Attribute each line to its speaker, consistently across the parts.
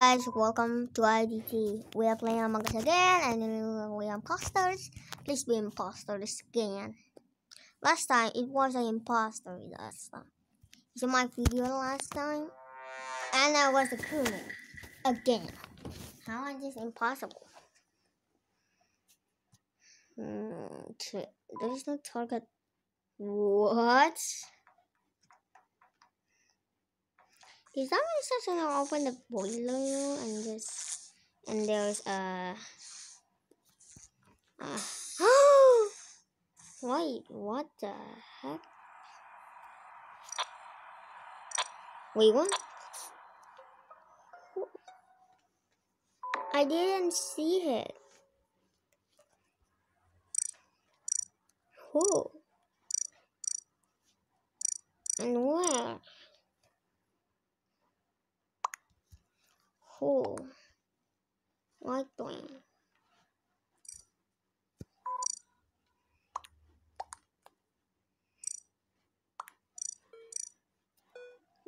Speaker 1: guys, welcome to IDT. We are playing Among Us again, and we are imposters. Please be imposters again. Last time, it was an imposter last time. You my video last time? And I was the crewman. Again. How is this impossible? Hmm, there is no target. What? Is that when it starts to open the boiler and just and there's a uh, uh, wait what the heck? Wait what? I didn't see it. Who? And where Who? What doing?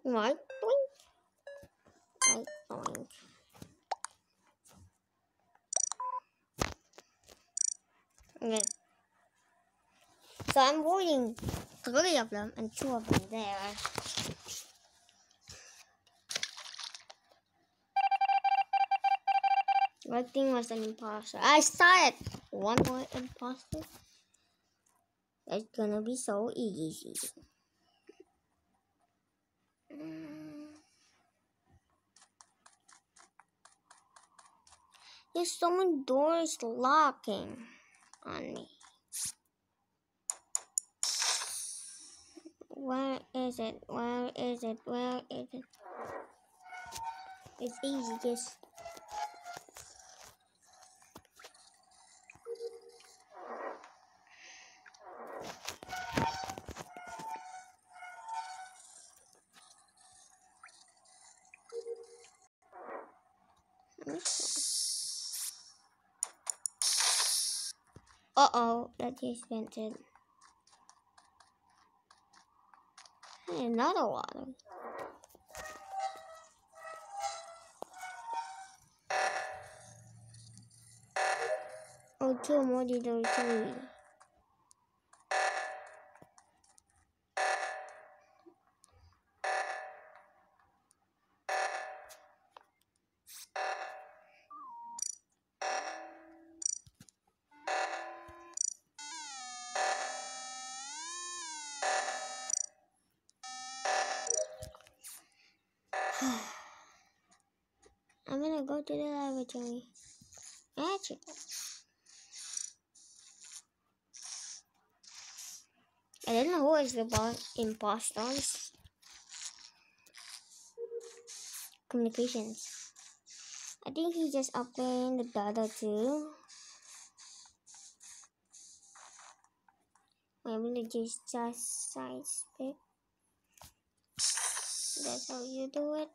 Speaker 1: What doing? What doing? Okay. So I'm voting three of them and two of them there. What thing was an imposter? I saw it! One more imposter? It's gonna be so easy. There's so many doors locking on me. Where is it? Where is it? Where is it? It's easy, just Uh-oh, that just vented. Hey, another water. Oh, two more did three. I'm gonna go to the laboratory. Actually. I don't know who is the boss imposters. Communications. I think he just opened the data too. Maybe just just size pick. That's how you do it.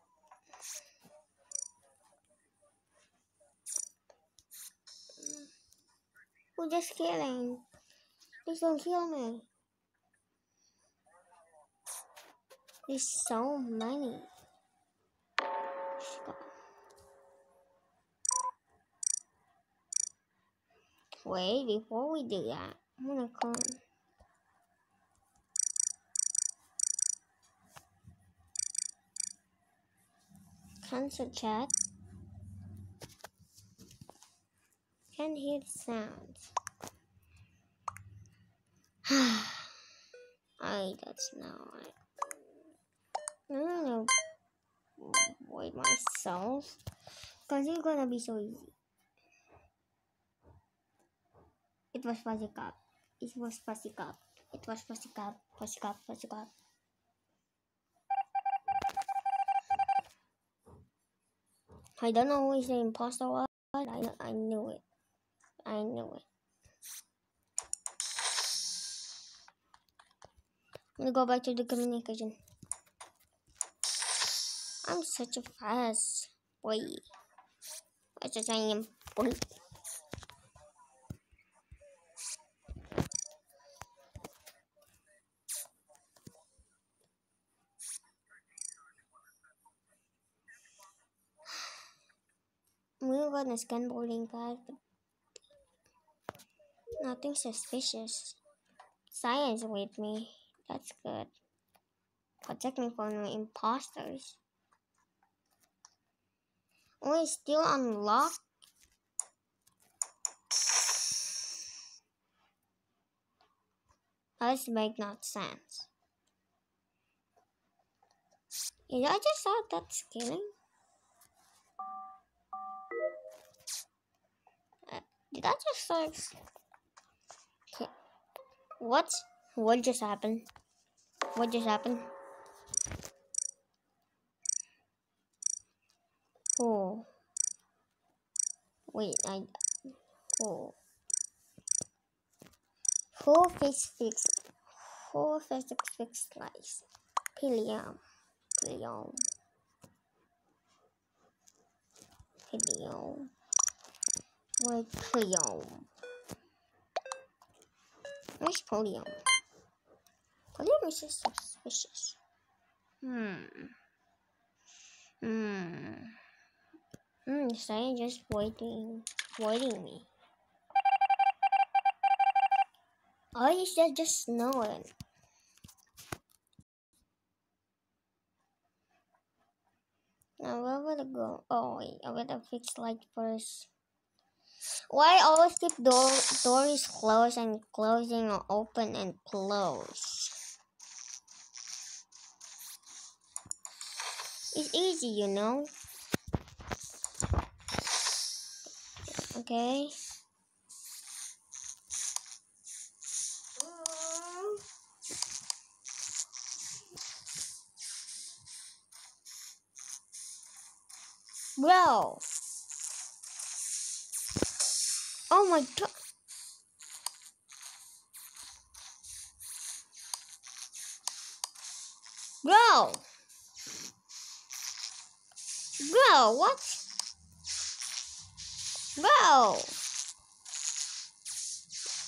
Speaker 1: We're just killing. Please don't kill me. There's so many. Wait, before we do that, I'm gonna come. Cancel chat. Can hear the sounds. I that's not. I'm gonna avoid myself because it's gonna be so easy. It was fuzzy cup. It was fuzzy cup. It was fuzzy cup. Fuzzy cup. Fuzzy cup. I don't know who is the imposter was. I, I knew it. I knew it. I'm gonna go back to the communication. I'm such a fast boy. Such as I am boy. haven't got a skateboarding but nothing suspicious. Science with me. That's good. Protect me from imposters. It's still unlocked. This make not sense. Did I just saw that scaling? Uh, did I just saw okay. What? What just happened? What just happened? Oh. Wait, I. Oh. Whole face fix. Whole face fix slice. Pilium. Pilium. Pilium. Wait, Pilium. Where's Podium? Podium is just suspicious. Hmm. Hmm. Hmm, so just waiting, waiting me. Oh, you should just know it. Now where would I go? Oh wait, I gotta fix light first. Why always keep door doors closed and closing or open and close? It's easy, you know. Okay. Bro. Oh my god. Bro. Bro, what? Bro.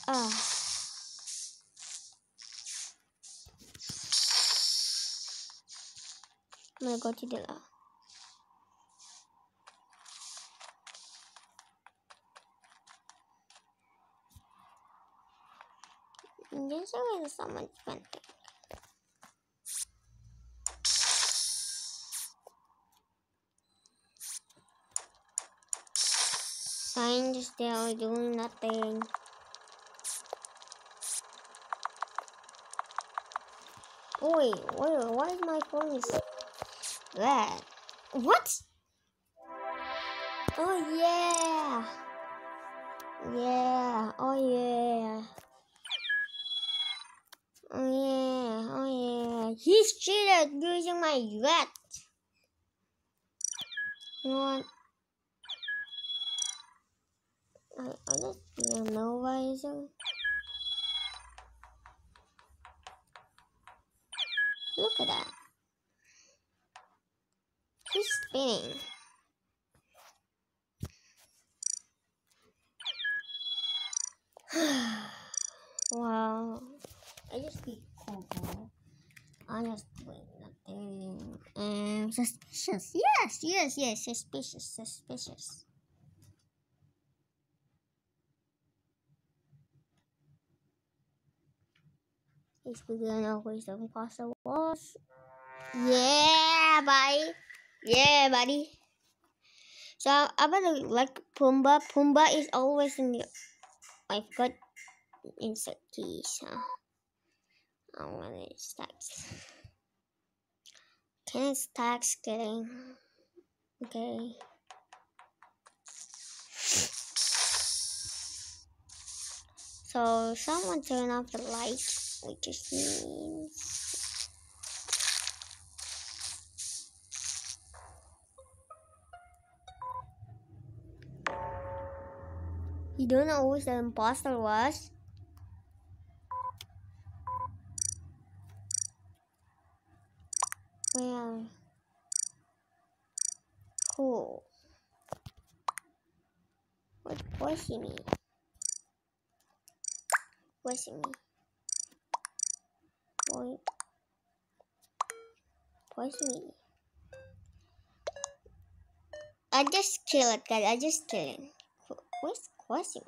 Speaker 1: Uh. I'm gonna go to the There's always someone spending. Sign just there doing nothing. Oh wait, wait, why is my phone is red? What? Oh yeah! Yeah, oh yeah. Oh yeah, oh yeah. He's cheated using my vet. What? I, I just don't know why he's so. Look at that. He's spinning. wow. I just be cool. I just doing nothing. Um, suspicious. Yes, yes, yes. Suspicious, suspicious. Is we gonna know who the was? Yeah, buddy. Yeah, buddy. So I'm gonna like Pumbaa. Pumbaa is always in the. I've got insert keys. Huh? I want it stacks. Can it stacks getting okay. So someone turn off the light, which just means you don't know who the imposter was? Well, cool. What was he me? Was he me? Was me? I just kill it, guys. I just kill it. What's Where's Quasi?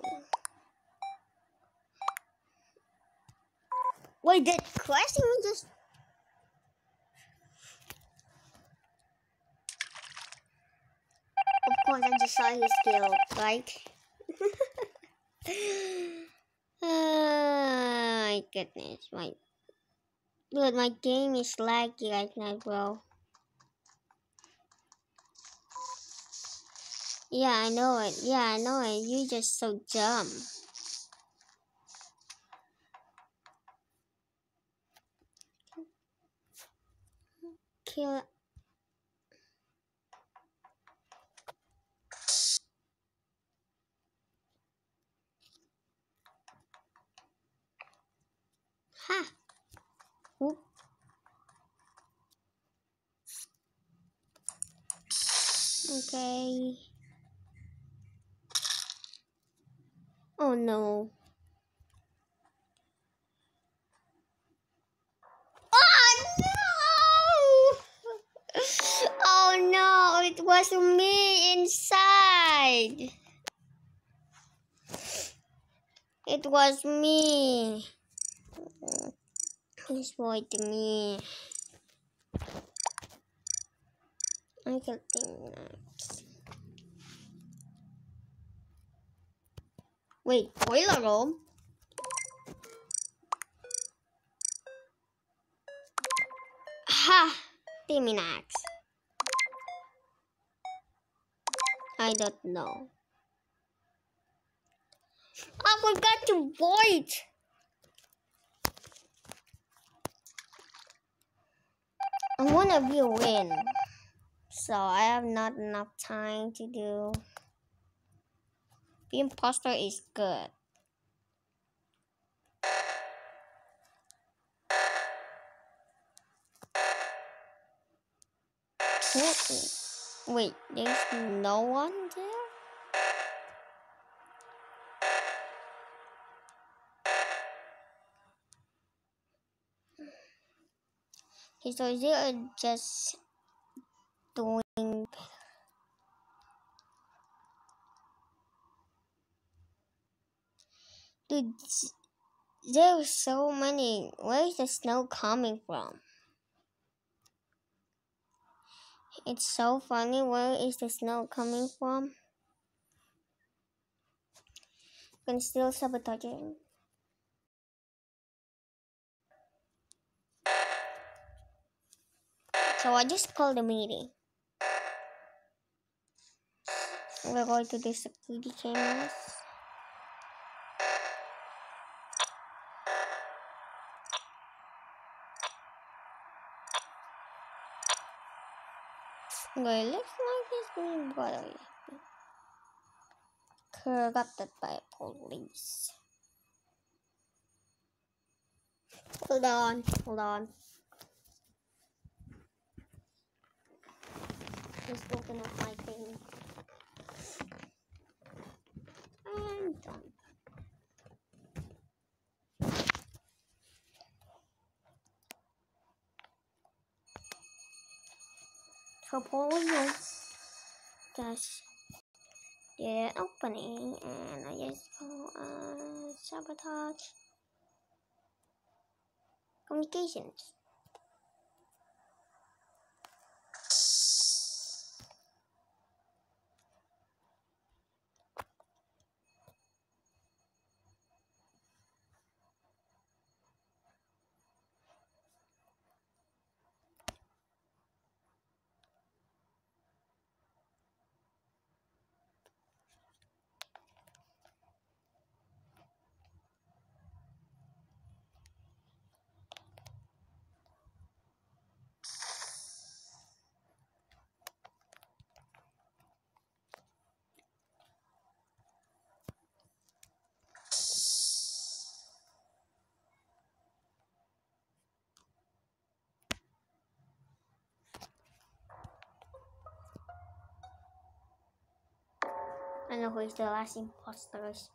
Speaker 1: Wait, did Quasi just... Of course, I just saw his kill, right? oh, my goodness, my... Dude, my game is laggy right now, bro. Yeah, I know it. Yeah, I know it. You're just so dumb. Kill Ha! Okay. Oh no. Oh no! Oh no, it was me inside. It was me. Please wait me. I can think next. Wait, boiler room? Ha! Timinax. I don't know. I forgot to void. I'm gonna be a win. So I have not enough time to do the imposter is good. Wait, there's no one there? Okay, so they're just doing Dude, there's so many. Where is the snow coming from? It's so funny. Where is the snow coming from? can still sabotage it. So I just called a meeting. We're going to do security cameras. Okay, looks like he's being bothered. Corrupted by police. Hold on, hold on. Just open up my thing. And done. proposals just did opening and I just uh, sabotage communications. Ana Ruiz de Las Impostas.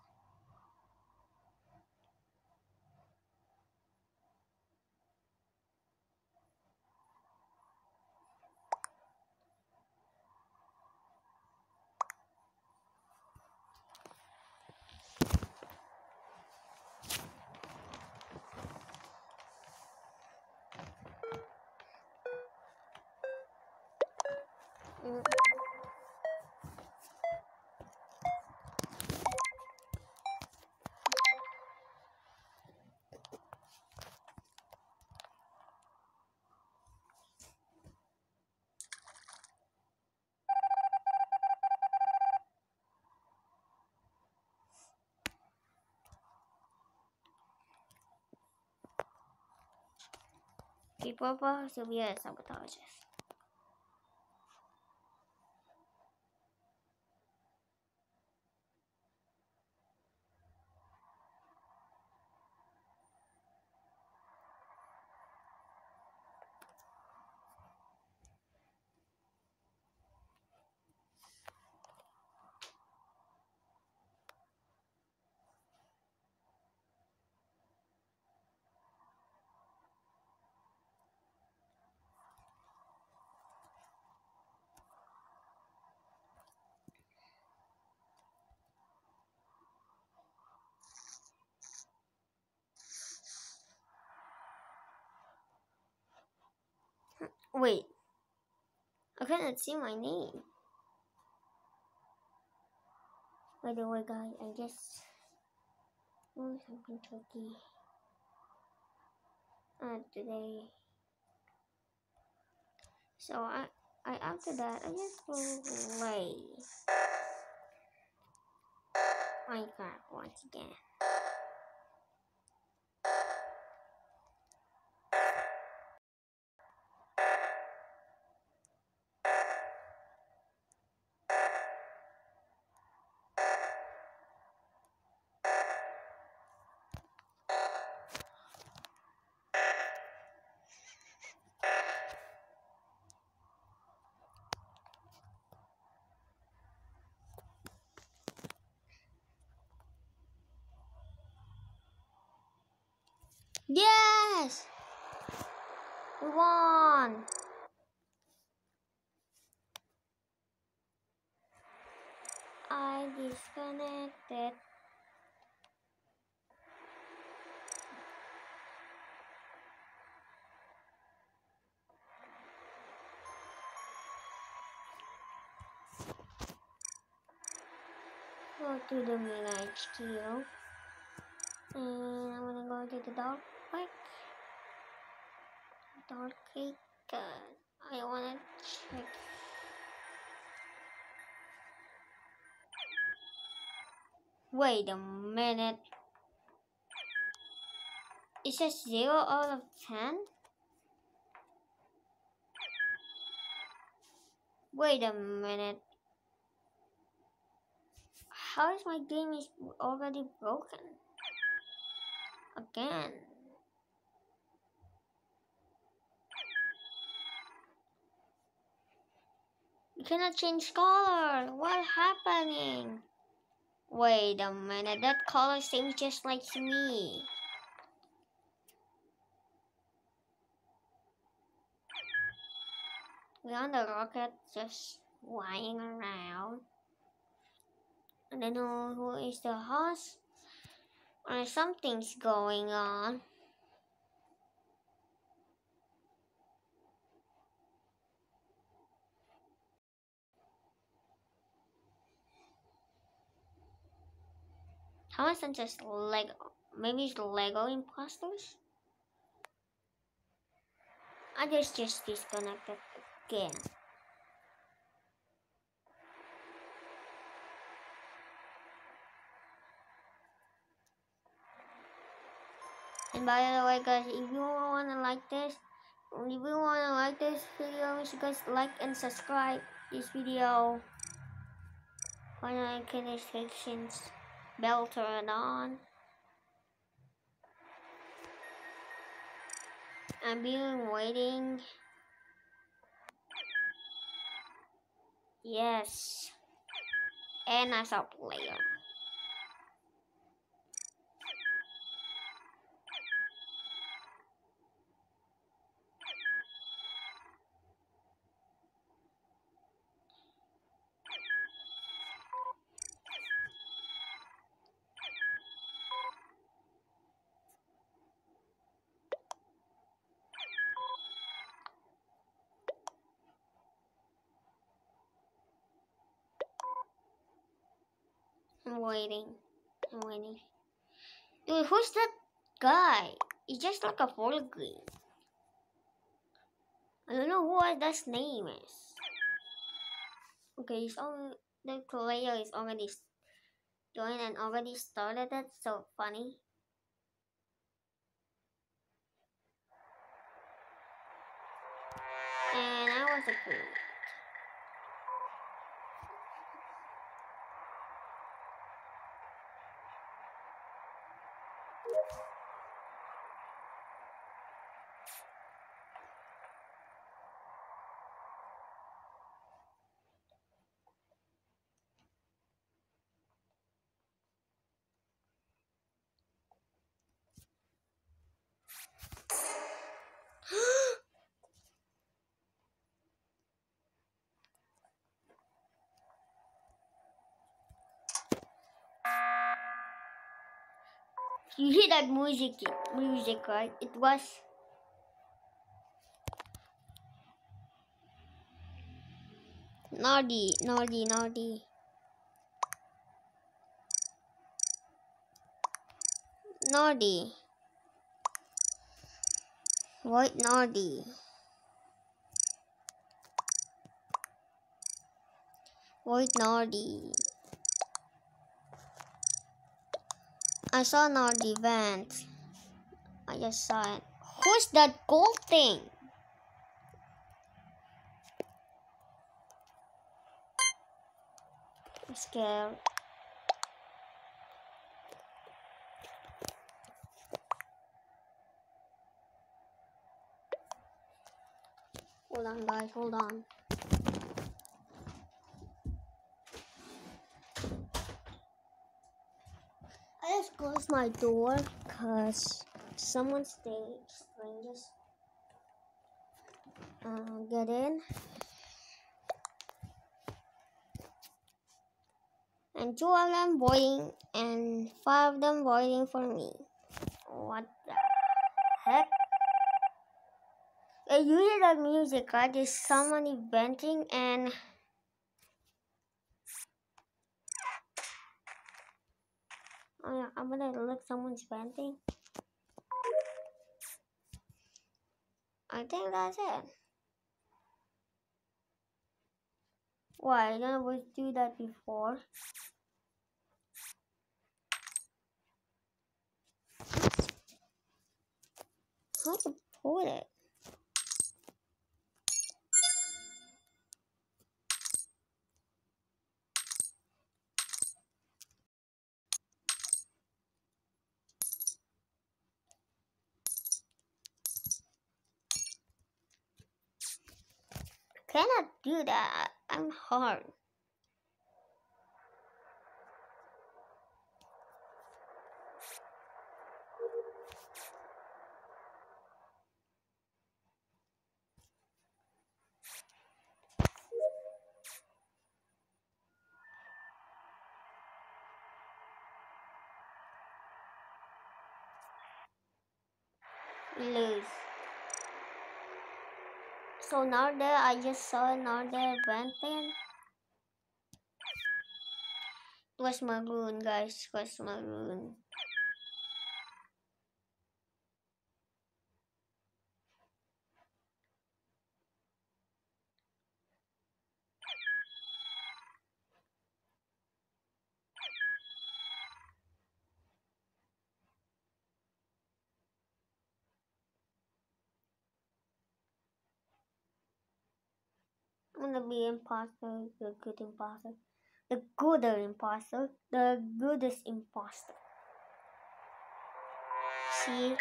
Speaker 1: Mm-hmm. Imposters. Mm. People Sylvia sabotages. Wait. I couldn't see my name. By the way, guys, I just oh something turkey. Uh, today. So I, I after that, I just play Minecraft once again. Yes! Won! I disconnected. Go to the main HQ. And I'm gonna go to the dark quick. Dark cake. I wanna check. Wait a minute. It says 0 out of 10? Wait a minute. How is my game is already broken? Again. You cannot change color. What happening? Wait a minute, that color seems just like me. We're on the rocket just flying around. I don't know who is the host or something's going on. How is it just Lego? Maybe it's Lego imposters? I just just disconnected again. And by the way guys, if you wanna like this, if you wanna like this video, you guys like and subscribe this video. For notifications bell turned on. I'm being waiting. Yes. And I saw player. I'm waiting. I'm waiting. Dude, who's that guy? He's just like a green. I don't know what that name is. Okay, he's on the player is already joined and already started. That's so funny. And I was a You hear that music, music, right? It was naughty, naughty, naughty. Naughty. White naughty. White naughty. I saw not the vent. I just saw it. Who's that gold thing? I'm scared. Hold on guys, hold on. I just closed my door because someone stayed strangers. Uh, get in. And two of them waiting and five of them waiting for me. What the heck? Hey, you hear that music right? There's someone eventing and Oh I'm gonna look someone's painting. I think that's it. Why? I never do that before. How to put it? Cannot do that. I'm hard. lose. That I just saw another vent then. It was maroon guys, it was maroon. Gonna be imposter, the good imposter, the gooder imposter, the goodest imposter. See?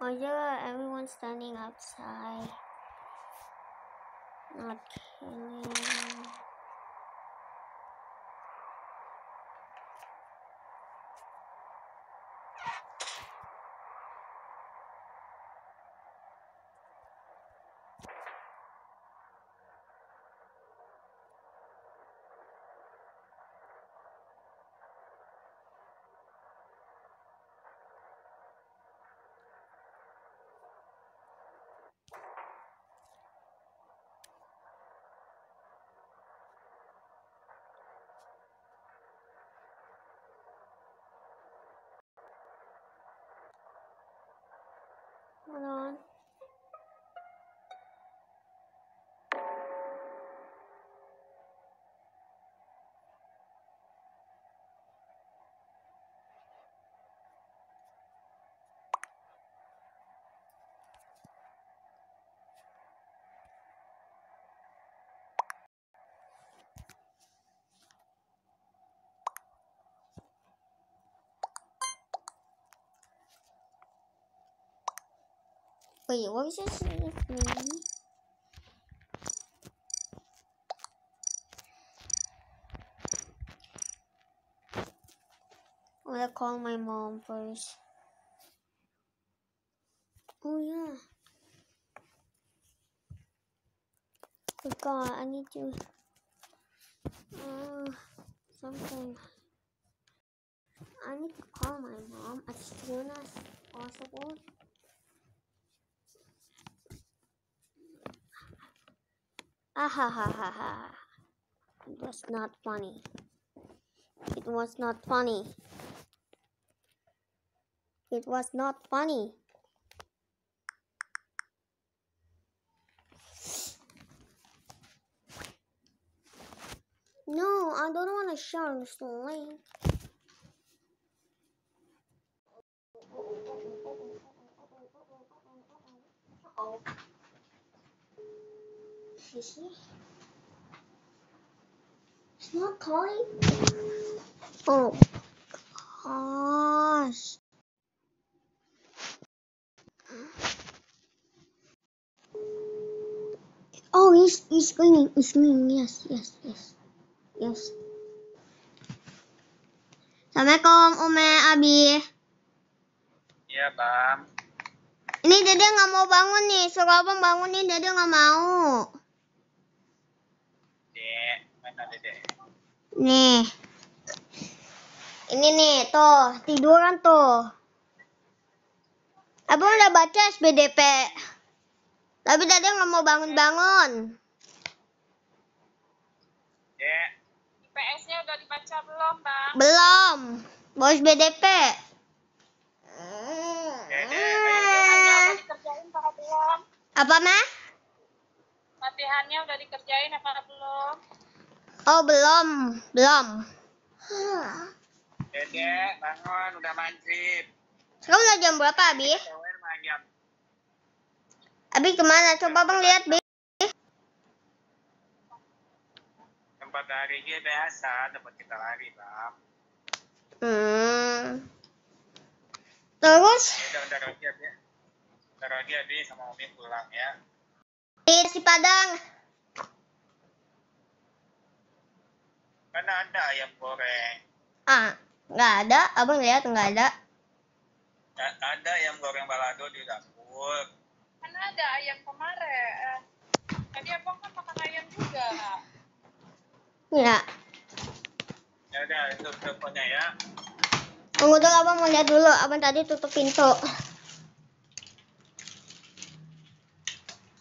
Speaker 1: Oh yeah, everyone's standing outside. Not killing. Hold on. Wait, what was name? I'm gonna call my mom first. Oh yeah. Forgot, I need to uh something. I need to call my mom as soon as possible. Ah ha ha ha ha. It was not funny. It was not funny. It was not funny. No, I don't want to share this link. Is he? It's not calling. Oh gosh. Oh, he's he's screaming. He's screaming. Yes, yes, yes, yes. Assalamualaikum, Ume, Abi.
Speaker 2: Iya, Bang.
Speaker 1: Ini Dede nggak mau bangun nih. Suruh abang bangun nih, Dede nggak mau.
Speaker 2: Dek, mana Dedek?
Speaker 1: Nih. Ini nih, tuh. Tiduran tuh. Abang udah baca SBDP. Tapi Dede nggak mau bangun-bangun.
Speaker 3: IPS-nya udah dibaca belum, Bang?
Speaker 1: Belum.
Speaker 3: Dikerjain apa belum?
Speaker 1: Apa, Mah?
Speaker 3: Latihannya udah dikerjain apa belum?
Speaker 1: Oh, belum. Belum.
Speaker 2: Dedek, bangun, udah maghrib.
Speaker 1: Sekarang udah jam berapa, Abi? Abi ke mana? Coba Bang lihat, Bi.
Speaker 2: Tempat lari dia biasa, tempat kita lari, Bang.
Speaker 1: Hmm. Terus
Speaker 2: udah, udah lagi aja. Udah lagi Abi sama Umi pulang ya.
Speaker 1: di si Padang.
Speaker 2: Kan ada ayam goreng.
Speaker 1: Ah, nggak ada. Abang lihat nggak ada.
Speaker 2: A- ada ayam goreng balado di dapur.
Speaker 3: Kan ada ayam kemarin. Tadi abang kan makan ayam juga.
Speaker 1: Ya.
Speaker 2: Ya udah, itu teleponnya ya.
Speaker 1: Tunggu dulu, abang mau lihat dulu. Abang tadi tutup pintu.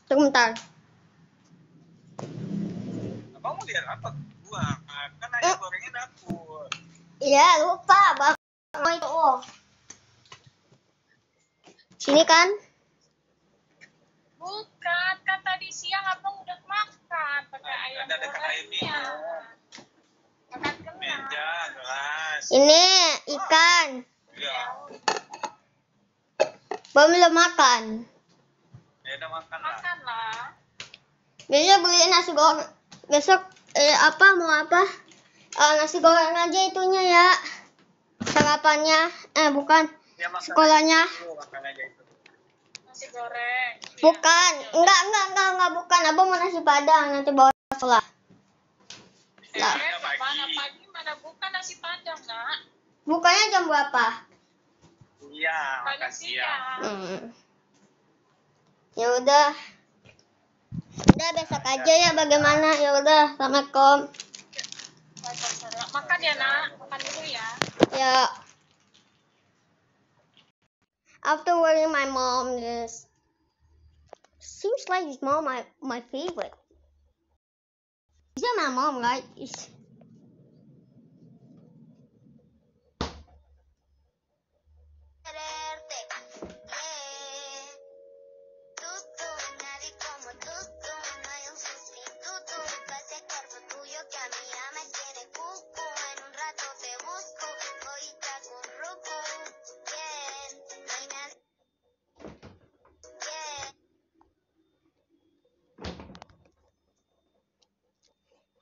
Speaker 1: Sebentar.
Speaker 2: Abang mau lihat apa? Kan ayam gorengnya dapur.
Speaker 1: Iya, lupa, bang. Oh, itu. Oh. Sini kan?
Speaker 3: Bukan, kan tadi siang abang udah makan pakai ayam
Speaker 2: ada dekat ayam
Speaker 3: gorengnya. Makan kena.
Speaker 2: Meja, gelas.
Speaker 1: Ini ikan.
Speaker 2: Ya,
Speaker 1: Belum belum makan.
Speaker 2: ya udah makan lah.
Speaker 3: Makan lah.
Speaker 1: Besok beli nasi goreng. Besok eh, apa mau apa? Eh, nasi goreng aja itunya ya. Sarapannya. Eh bukan.
Speaker 2: Ya, makan
Speaker 1: Sekolahnya.
Speaker 2: dulu, makan aja itu.
Speaker 3: Nasi goreng.
Speaker 1: Bukan. Enggak, enggak, enggak, enggak bukan. Abang mau nasi padang nanti bawa sekolah.
Speaker 3: Eh,
Speaker 1: Lah.
Speaker 3: mana pagi mana bukan nasi padang, nak?
Speaker 1: Bukanya jam berapa?
Speaker 2: Iya, makan siang.
Speaker 3: siang.
Speaker 1: Hmm. Ya udah. Udah besok aja ya bagaimana? Ya udah, Assalamualaikum.
Speaker 3: Makan ya, nak. Makan dulu ya.
Speaker 1: Ya. After wearing my mom this seems like his mom my my favorite. Is that my mom, right?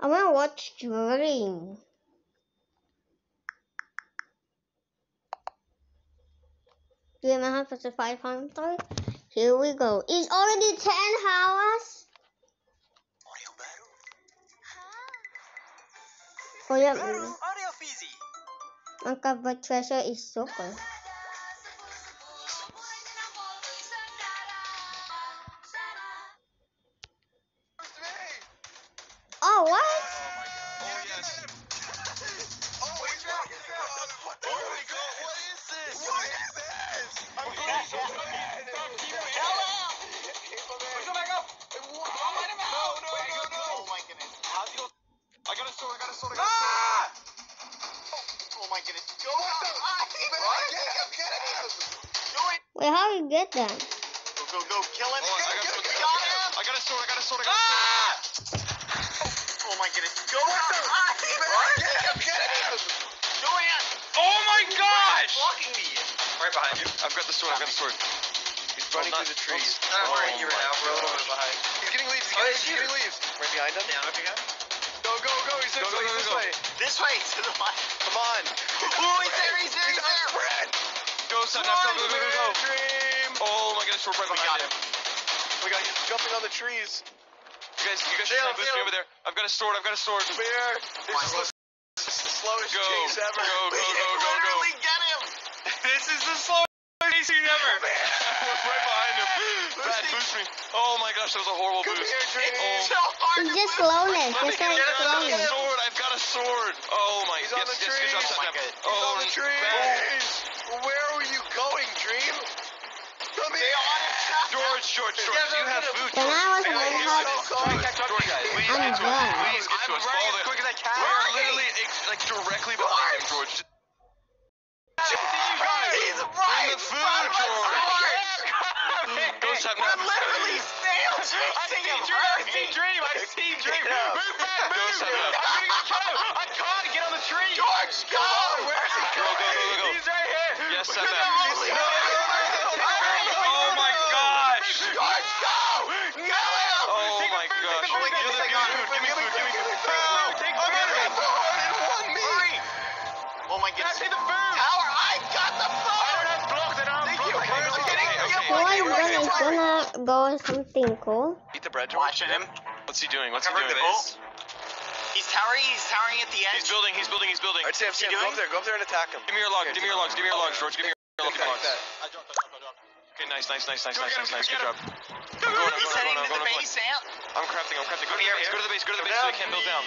Speaker 1: I want to watch Dream. Do you have to 500? Here we go. It's already 10 hours. Yeah, mm,
Speaker 4: audio Fizi.
Speaker 1: uncovered treasure is so cool.
Speaker 4: Go, go,
Speaker 5: go, go, go. Dream.
Speaker 4: Oh my goodness, we're right
Speaker 5: We
Speaker 4: behind
Speaker 5: got
Speaker 4: him. We got he's jumping on the trees. You guys, you guys should try and boost me over there. I've got a sword, I've got a sword. Bear. This is the s- slowest
Speaker 5: Go.
Speaker 4: chase ever. Go,
Speaker 5: We
Speaker 4: go,
Speaker 5: can
Speaker 4: go, go, go.
Speaker 5: literally get him.
Speaker 4: This is the slowest chasing ever. Oh, we're right behind him. Brad, boost me. Oh my gosh, that was a horrible
Speaker 5: Come
Speaker 4: boost.
Speaker 5: here, Dream.
Speaker 4: Oh.
Speaker 5: It's so hard
Speaker 1: It's
Speaker 5: to
Speaker 1: just
Speaker 5: boost.
Speaker 1: slowness.
Speaker 4: Let me
Speaker 1: Just
Speaker 4: get
Speaker 1: like.
Speaker 4: I've got a sword. I've got a sword. Oh my
Speaker 5: He's
Speaker 4: yes,
Speaker 5: on the
Speaker 4: yes, good job,
Speaker 5: trees. Oh my God.
Speaker 4: Oh,
Speaker 5: He's on oh, the
Speaker 4: trees. Where are you going, Dream? Come
Speaker 5: Stay on.
Speaker 4: George, George, George,
Speaker 5: Yeah,
Speaker 4: you have food.
Speaker 1: When I was
Speaker 4: George.
Speaker 1: in
Speaker 4: Hey,
Speaker 1: high
Speaker 4: George,
Speaker 5: school-
Speaker 4: George, George, guys, please
Speaker 1: I'm
Speaker 4: get to us.
Speaker 1: done.
Speaker 4: Please get to
Speaker 5: I'm
Speaker 4: us.
Speaker 5: running
Speaker 4: Follow
Speaker 5: as
Speaker 4: the-
Speaker 5: quick as I can.
Speaker 4: We're literally like directly behind him, George.
Speaker 5: He's right.
Speaker 4: Bring the food,
Speaker 5: Run, run,
Speaker 4: George.
Speaker 5: run.
Speaker 4: Go, Sam,
Speaker 5: We're
Speaker 4: now.
Speaker 5: literally snail chasing him. Hurry.
Speaker 4: Dream. I see Dream.
Speaker 5: Get up.
Speaker 4: Move back, move.
Speaker 5: Up.
Speaker 4: I'm gonna get cut out. I can't get on the tree.
Speaker 5: George, go. Where's he
Speaker 4: Go, go,
Speaker 5: going?
Speaker 4: go, go, go.
Speaker 5: He's right here.
Speaker 4: Yes,
Speaker 5: We
Speaker 4: Sam,
Speaker 5: could
Speaker 4: now.
Speaker 5: not
Speaker 4: No, no, no. Oh my gosh.
Speaker 5: George, go. Oh Kill him.
Speaker 4: Oh my gosh.
Speaker 5: take the food,
Speaker 4: Give me food,
Speaker 5: food,
Speaker 4: give me food, give me food. I'm
Speaker 5: food.
Speaker 4: gonna food. It won me.
Speaker 5: Hurry. Oh my goodness.
Speaker 4: Take the food.
Speaker 5: Tower, I got the food.
Speaker 4: I don't have
Speaker 1: So
Speaker 5: why-
Speaker 1: I'm gonna, gonna go with something cool.
Speaker 4: Eat the bread, George.
Speaker 5: Watching him.
Speaker 4: What's he doing? What's he doing?
Speaker 5: the. He's towering. He's towering at the edge.
Speaker 4: He's building. He's building. He's building. Alright, Sam,
Speaker 5: What's he
Speaker 4: Sam, go
Speaker 5: doing?
Speaker 4: up there. Go up there and attack him. Give me your logs. Give me your logs. Give me your logs, George. Give me your logs. Give me your logs. Okay, nice, nice, nice, nice, nice, nice, nice. Good job. I'm going, I'm
Speaker 5: He's
Speaker 4: going, I'm going, I'm going. I'm crafting. I'm crafting. Go to the base. Go to the base. Go to the base so
Speaker 5: down.
Speaker 4: can't build down.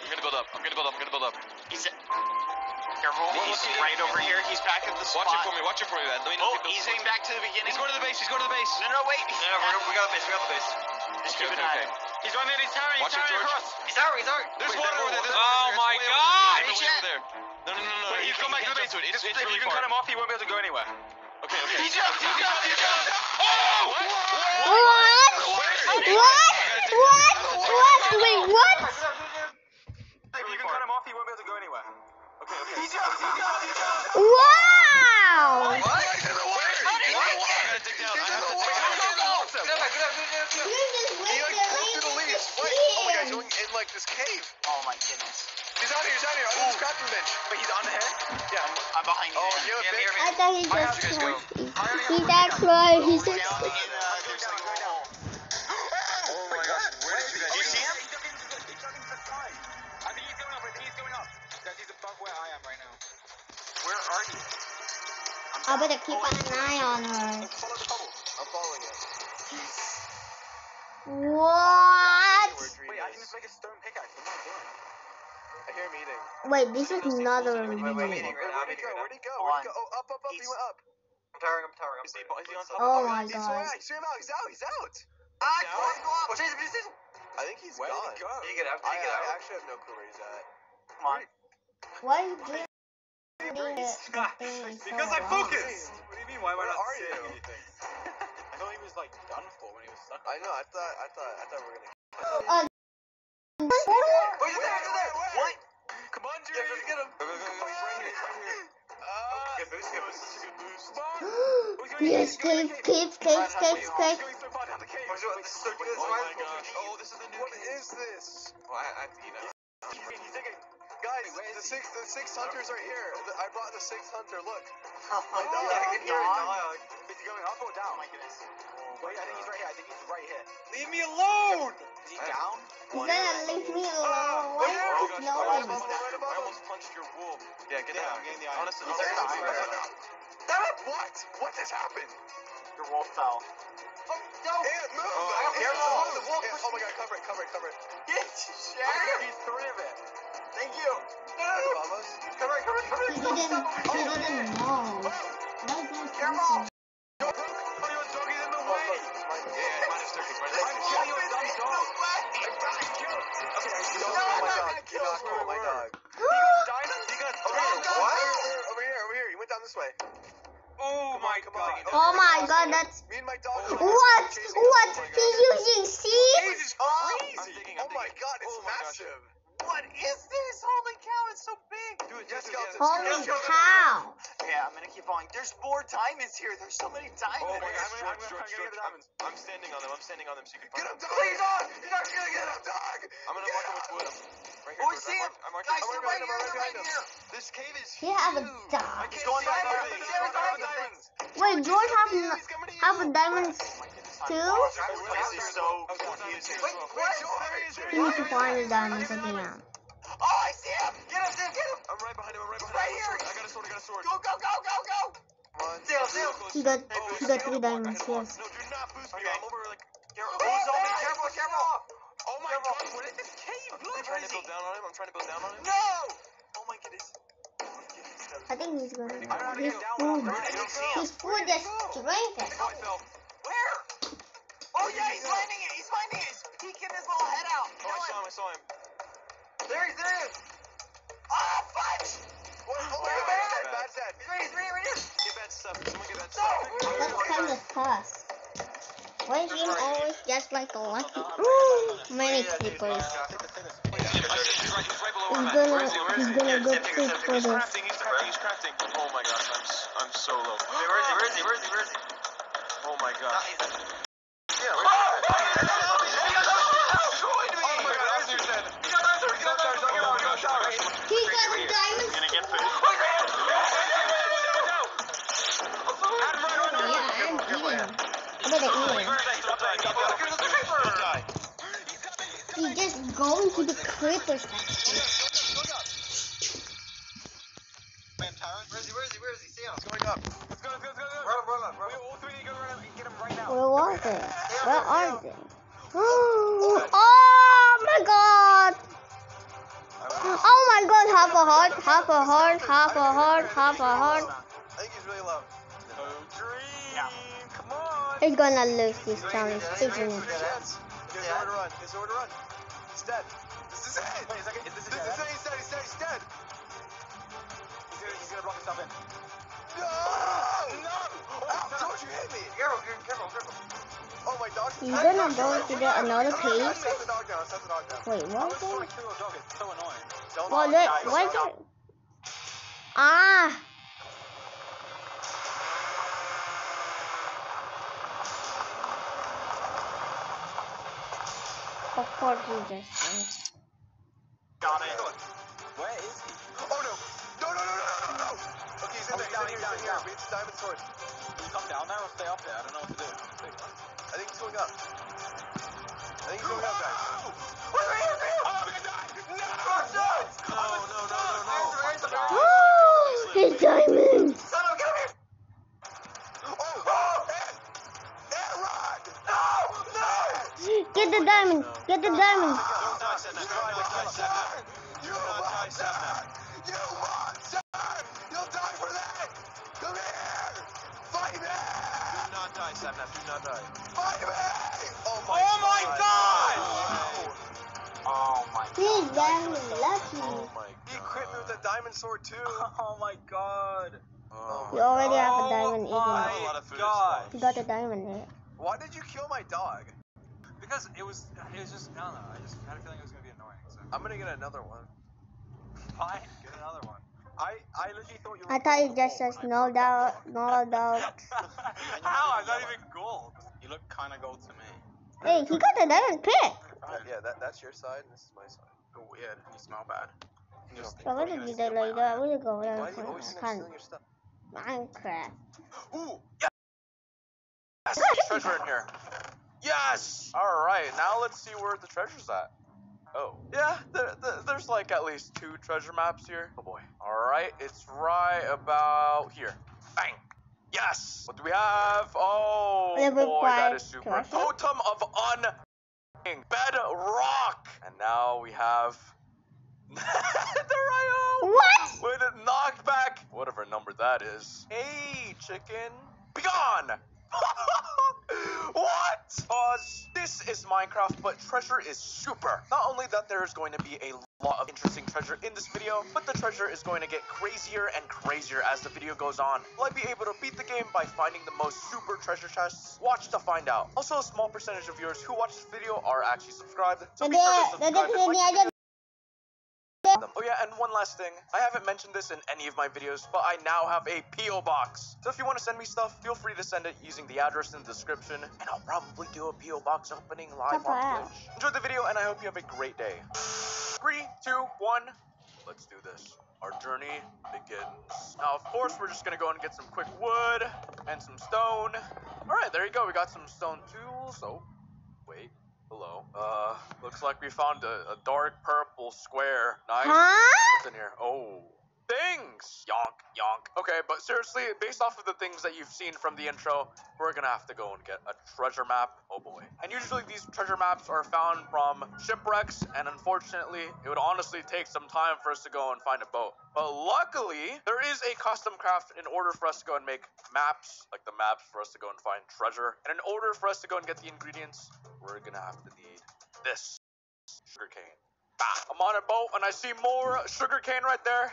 Speaker 4: I'm gonna build up. I'm gonna build up. I'm gonna build up.
Speaker 5: He's careful. He's right over here. He's back at the spot.
Speaker 4: Watch it for me. Watch it for me, man. Let me know
Speaker 5: Oh, he's heading back to the beginning.
Speaker 4: He's going to the base. He's going to the base.
Speaker 5: No, no, wait.
Speaker 4: Yeah, we're, we got the base. We got the base.
Speaker 5: Just keep an
Speaker 4: okay,
Speaker 5: eye. He's going there. He's towering.
Speaker 4: Watch it, George.
Speaker 5: He's towering. He's towering.
Speaker 4: There's water over there. There's
Speaker 5: Oh
Speaker 4: water over there.
Speaker 5: my God.
Speaker 4: There. It's way
Speaker 5: Shit.
Speaker 4: over there. No, no, no, no.
Speaker 5: Wait, he's going back to the base.
Speaker 4: jump it. It's, it's
Speaker 5: if you can cut him off, he won't be able to go anywhere.
Speaker 4: Okay, okay.
Speaker 5: He jumped. He jumped. He jumped. Oh!
Speaker 1: What? What? What? What? Wait, what?
Speaker 5: If you can cut him off, he won't be able to go anywhere. Okay, okay. He jumped. He jumped. He jumped.
Speaker 1: Wow!
Speaker 4: What? He's in the water.
Speaker 5: How did he
Speaker 4: like broke through the leaves. Wait. Oh my god, he's in like this cave.
Speaker 5: Oh my goodness.
Speaker 4: He's out here. He's out here. Under this crafting bench.
Speaker 5: Wait, he's on the head?
Speaker 4: Yeah. I'm,
Speaker 5: I'm behind oh, you.
Speaker 4: Oh,
Speaker 5: man.
Speaker 4: you have a
Speaker 5: Yeah,
Speaker 4: big-
Speaker 5: here,
Speaker 1: I thought he just
Speaker 4: to just.
Speaker 1: He's that close. He's just.
Speaker 5: in, there's like a hole.
Speaker 4: Oh my gosh. Where did you guys
Speaker 5: Do you
Speaker 4: go?
Speaker 5: see him?
Speaker 4: I think he's going up. I think he's going up. He's above where I am right now.
Speaker 5: Where are you?
Speaker 1: I better keep an eye on her.
Speaker 4: Follow the bubble. I'm following it.
Speaker 1: What?
Speaker 4: Wait, I can just make a stone I hear him eating.
Speaker 1: Wait, this is another
Speaker 4: Wait, wait, wait,
Speaker 1: video.
Speaker 4: wait, Where'd he go? Where'd he go? Where'd he go? Oh, up, up, up. He went up.
Speaker 5: I'm towering, I'm towering.
Speaker 4: Is he, is he on top?
Speaker 1: Oh
Speaker 4: of
Speaker 1: my
Speaker 4: he's
Speaker 1: God.
Speaker 4: Out, swim out. He's out. He's out.
Speaker 5: Ah, go on, go on. Watch this, watch this.
Speaker 4: I think he's
Speaker 5: Where did
Speaker 4: gone.
Speaker 5: he go? Did he get out? Did
Speaker 4: I,
Speaker 5: he get
Speaker 4: I actually have no clue where he's at.
Speaker 5: Come on.
Speaker 1: Why are you doing the, the thing so
Speaker 5: Because I focused.
Speaker 4: What do you mean? Why am I not saying anything? I thought he was like done for when he was stuck. I know. I thought. I thought. I thought we were gonna.
Speaker 1: Uh,
Speaker 5: Oh.
Speaker 4: Uh,
Speaker 1: yes, cave, cave, cave, cave, cave.
Speaker 5: It-
Speaker 4: Oh. Oh, this is the new What is this?
Speaker 5: Well, I, I, you know.
Speaker 4: He's Wait,
Speaker 6: the six the six hunters are here. The- I brought the six hunter. Look.
Speaker 5: Oh
Speaker 6: My dog.
Speaker 5: my
Speaker 4: You're a
Speaker 5: god.
Speaker 4: dog. He going up or down?
Speaker 5: Oh my goodness.
Speaker 4: Wait, I think he's right here. I think he's right here.
Speaker 6: Leave me alone.
Speaker 5: Is he down?
Speaker 1: He's gonna leave me alone. Why
Speaker 6: Oh,
Speaker 1: are you oh,
Speaker 6: gosh,
Speaker 1: no
Speaker 6: right
Speaker 1: one?
Speaker 6: above him, right above
Speaker 4: I almost punched your wool.
Speaker 6: Yeah, get
Speaker 4: Yeah,
Speaker 6: down.
Speaker 4: I'm getting the eye.
Speaker 6: Honestly,
Speaker 5: Is there
Speaker 6: honestly,
Speaker 5: an eye?
Speaker 6: right now. Damn! What? What just happened?
Speaker 5: Your wolf fell. Oh no!
Speaker 6: Ant, move!
Speaker 4: Oh,
Speaker 6: Ant,
Speaker 5: careful.
Speaker 6: move.
Speaker 5: The wolf
Speaker 6: Ant, oh my god, cover it, cover it, cover it.
Speaker 5: Get
Speaker 4: Share. He's three of it.
Speaker 5: Thank you. No. Cover it, cover it, cover it.
Speaker 1: He didn't, he didn't know. Why is that
Speaker 5: Careful.
Speaker 1: something?
Speaker 6: Oh my on.
Speaker 4: god.
Speaker 1: Oh my god, that's
Speaker 6: Me and my dog. are
Speaker 1: what? What?
Speaker 6: us. Oh my
Speaker 1: He's
Speaker 6: God.
Speaker 1: using seeds?
Speaker 6: Jesus
Speaker 5: Oh,
Speaker 6: crazy.
Speaker 4: I'm digging,
Speaker 6: oh
Speaker 4: I'm
Speaker 6: my god, it's
Speaker 4: Oh my gosh.
Speaker 6: massive.
Speaker 5: What is this? Holy cow, it's so big.
Speaker 4: Do it,
Speaker 6: Yes,
Speaker 4: do yeah.
Speaker 1: Holy
Speaker 6: Yes,
Speaker 1: cow!
Speaker 5: Okay, I'm gonna keep falling. There's more diamonds here. There's so many diamonds.
Speaker 4: Oh my god,
Speaker 6: I'm
Speaker 4: George,
Speaker 6: gonna-
Speaker 4: George,
Speaker 6: I'm
Speaker 4: George, I'm, I'm standing on them, I'm standing on them so you can
Speaker 6: Get
Speaker 4: find
Speaker 6: him,
Speaker 4: them.
Speaker 6: dog. He's on. He's not gonna get him, dog.
Speaker 4: I'm gonna
Speaker 6: Get
Speaker 4: mark him
Speaker 6: him.
Speaker 4: with wood. Right here,
Speaker 5: Oh, I
Speaker 4: George.
Speaker 5: see
Speaker 4: I
Speaker 5: him.
Speaker 4: marked- I marked
Speaker 5: Guys,
Speaker 4: him.
Speaker 5: they're
Speaker 6: I'm
Speaker 5: right
Speaker 6: right
Speaker 5: here.
Speaker 6: behind
Speaker 5: They're right
Speaker 6: him.
Speaker 5: here.
Speaker 4: This cave is
Speaker 1: He have a
Speaker 4: huge.
Speaker 1: dog.
Speaker 4: I can't
Speaker 5: He's going
Speaker 4: see
Speaker 5: right
Speaker 4: anything.
Speaker 5: over
Speaker 4: He's
Speaker 5: there,
Speaker 4: going
Speaker 5: right
Speaker 4: over
Speaker 5: there.
Speaker 4: diamonds.
Speaker 1: Wait, George have,
Speaker 4: He's
Speaker 1: n-
Speaker 4: coming to you.
Speaker 1: have a diamonds
Speaker 5: my goodness. I'm
Speaker 1: too?
Speaker 5: lost. This place is so
Speaker 4: I was going diamond too.
Speaker 5: Wait,
Speaker 4: Wait,
Speaker 5: what?
Speaker 4: George, there he is,
Speaker 1: You need to find the diamonds
Speaker 4: I the
Speaker 1: again.
Speaker 4: diamonds.
Speaker 5: Oh, I see him. Get him, Sam. Get him.
Speaker 4: I'm right behind him, I'm right behind
Speaker 5: Right
Speaker 4: him.
Speaker 5: here.
Speaker 4: I got a sword, I got a sword.
Speaker 5: Go, go, go, go, go. Sam, Sam.
Speaker 1: He got,
Speaker 4: Oh,
Speaker 1: he got three
Speaker 4: a block, I
Speaker 1: diamonds,
Speaker 4: hit
Speaker 1: yes.
Speaker 4: No, do not boost me. I'm over like.
Speaker 5: Careful. Who's on me? Careful, careful.
Speaker 4: Oh my
Speaker 5: Careful.
Speaker 4: god, what is this cave?
Speaker 5: Look,
Speaker 4: I'm trying to build down on him. I'm trying to build down on him.
Speaker 5: No. Oh my goodness.
Speaker 1: I think he's gonna,
Speaker 4: I don't know how to
Speaker 1: his
Speaker 4: down
Speaker 1: food,
Speaker 4: without running.
Speaker 5: I don't see him.
Speaker 1: his food just drank it.
Speaker 4: Oh, I fell.
Speaker 5: Where? Oh yeah, he's finding it. He's finding it. He's peeking his little head out.
Speaker 4: Oh, I saw him, I saw him.
Speaker 5: There he is. There he is. Ah, fudge.
Speaker 6: What? Oh my
Speaker 5: Where,
Speaker 6: god,
Speaker 5: where?
Speaker 6: bad set, bad set.
Speaker 5: He's right here. He's right here. Right here.
Speaker 4: Get that stuff. Someone get that
Speaker 5: No.
Speaker 4: stuff.
Speaker 1: That's kind of sus. Why is him always just like a lucky? Ooh, many creepers.
Speaker 4: I see him. He's right, he's right below
Speaker 1: He's
Speaker 4: where I'm at.
Speaker 1: gonna,
Speaker 4: Where is he? Where is
Speaker 1: he's gonna go
Speaker 4: Same thing,
Speaker 1: quick
Speaker 4: same thing.
Speaker 1: for
Speaker 4: He's
Speaker 1: this.
Speaker 4: Crafting, he's crafting. Oh my gosh, I'm, s- I'm so low.
Speaker 5: Hey, where is he? Where is he? Where is he? Where is he?
Speaker 4: Oh my gosh.
Speaker 6: Yeah.
Speaker 4: He destroyed! Oh my god, Arthur's dead. He got Arthur, he got Arthur. Don't get out, go shower.
Speaker 1: He got a diamond.
Speaker 5: gonna get food.
Speaker 4: He's right here.
Speaker 1: Yeah, I'm
Speaker 4: Watch out,
Speaker 6: up.
Speaker 4: Let's go, let's go, let's go, let's go.
Speaker 5: Run, run, run,
Speaker 4: We all three need to go around and get him right now.
Speaker 1: Where was it? Where are they? Oh my god! Oh my god, half a heart, half a heart, half a heart, half a heart.
Speaker 6: I think he's really low.
Speaker 4: Dream. Come on.
Speaker 1: He's gonna lose this challenge, isn't
Speaker 6: Three
Speaker 1: it?
Speaker 6: chance. He has nowhere to run. He has nowhere to run. He's dead. This is it.
Speaker 4: Wait a second. Is this
Speaker 6: This is it. He's dead. He's dead. He's dead.
Speaker 4: He's gonna, he's gonna block himself in.
Speaker 6: You hit me.
Speaker 5: Careful, careful, careful.
Speaker 6: Oh, my dog.
Speaker 1: He's gonna go to the another cave.
Speaker 6: Set the dog down. Set the dog down.
Speaker 1: Wait, what?
Speaker 4: was trying to kill a dog. It's so annoying.
Speaker 6: Don't
Speaker 1: Well,
Speaker 6: die.
Speaker 1: what is it? Ah! Of course he just went.
Speaker 5: Got it.
Speaker 4: Where is he?
Speaker 6: He's in there.
Speaker 5: he's down,
Speaker 6: He's in
Speaker 5: he's down,
Speaker 6: here.
Speaker 5: he's
Speaker 6: He's in here. Beats diamond sword.
Speaker 4: Can you come down there or stay up there? I don't know what to do.
Speaker 6: I think he's going up. I think he's going up, guys.
Speaker 4: Wait, right here, right. I'm gonna die. No! No, no, no, no, no.
Speaker 1: His diamond!
Speaker 5: Son of a gun here.
Speaker 6: Oh, oh, Ed! Ed! No! No!
Speaker 1: Get the diamond! Get the diamond!
Speaker 4: Don't die, Sedna. Don't die, Sedna.
Speaker 6: You monster! You
Speaker 4: Sedna. Not die.
Speaker 6: Fight! Oh my,
Speaker 4: Oh my god!
Speaker 5: Oh my
Speaker 1: He's very lucky.
Speaker 4: Oh my
Speaker 6: He crit me with a diamond sword too.
Speaker 4: Oh my god.
Speaker 6: Oh
Speaker 1: You already have a
Speaker 4: Oh
Speaker 1: diamond, isn't
Speaker 4: my
Speaker 1: it?
Speaker 4: a lot of food
Speaker 5: God.
Speaker 1: You got a diamond there.
Speaker 6: Why did you kill my dog?
Speaker 4: Because it was, it was just, I don't know. I just had a feeling it was gonna be annoying. So
Speaker 6: I'm gonna get another one.
Speaker 4: fine, get another one. I, I literally thought you were.
Speaker 1: I thought it just says no doubt, no doubt.
Speaker 4: How? I'm not even gold. You look kind of gold to me.
Speaker 1: Hey, he got a diamond pick!
Speaker 6: Yeah, that, that's your side and this is my side.
Speaker 7: Oh, weird. You smell bad. Just
Speaker 1: Bro, what
Speaker 7: putting
Speaker 1: did you do
Speaker 7: my
Speaker 1: like that? did you go
Speaker 6: Why
Speaker 1: down
Speaker 6: do you always
Speaker 1: I
Speaker 6: think I'm stealing your stuff?
Speaker 1: Minecraft.
Speaker 7: Ooh, yes! Yes, treasure in here. Yes! Alright, now let's see where the treasure's at. Oh, yeah, there, there, there's like at least two treasure maps here. Oh boy. Alright, it's right about here. Bang! Yes! What do we have? Oh
Speaker 1: Level
Speaker 7: boy, that
Speaker 1: five
Speaker 7: is super.
Speaker 1: treasure?
Speaker 7: Totem of un bedrock! And now we have the Ryo!
Speaker 1: What?
Speaker 7: With a knockback, whatever number that is. Hey, chicken, be gone! what? Pause. This is Minecraft, but treasure is super. Not only that there is going to be a lot of interesting treasure in this video, but the treasure is going to get crazier and crazier as the video goes on. Will I be able to beat the game by finding the most super treasure chests? Watch to find out. Also, a small percentage of viewers who watch this video are actually subscribed, so be sure to subscribe them. Oh yeah, and one last thing. I haven't mentioned this in any of my videos, but I now have a P.O. box. So if you want to send me stuff, feel free to send it using the address in the description, and I'll probably do a P.O. box opening live on. Twitch. Enjoy the video, and I hope you have a great day. Three, two, one. Let's do this. Our journey begins. Now, of course, we're just gonna go and get some quick wood and some stone. All right, there you go. We got some stone tools. Oh, wait. Hello. Uh, looks like we found a, a dark purple square. Nice.
Speaker 1: Huh?
Speaker 7: What's in here? Oh, things. Yonk, yonk. Okay, but seriously, based off of the things that you've seen from the intro, we're gonna have to go and get a treasure map. Oh boy. And usually these treasure maps are found from shipwrecks, and unfortunately, it would honestly take some time for us to go and find a boat. But luckily, there is a custom craft in order for us to go and make maps, like the maps for us to go and find treasure. And in order for us to go and get the ingredients, we're gonna have to need this sugarcane. I'm on a boat and I see more sugar cane right there.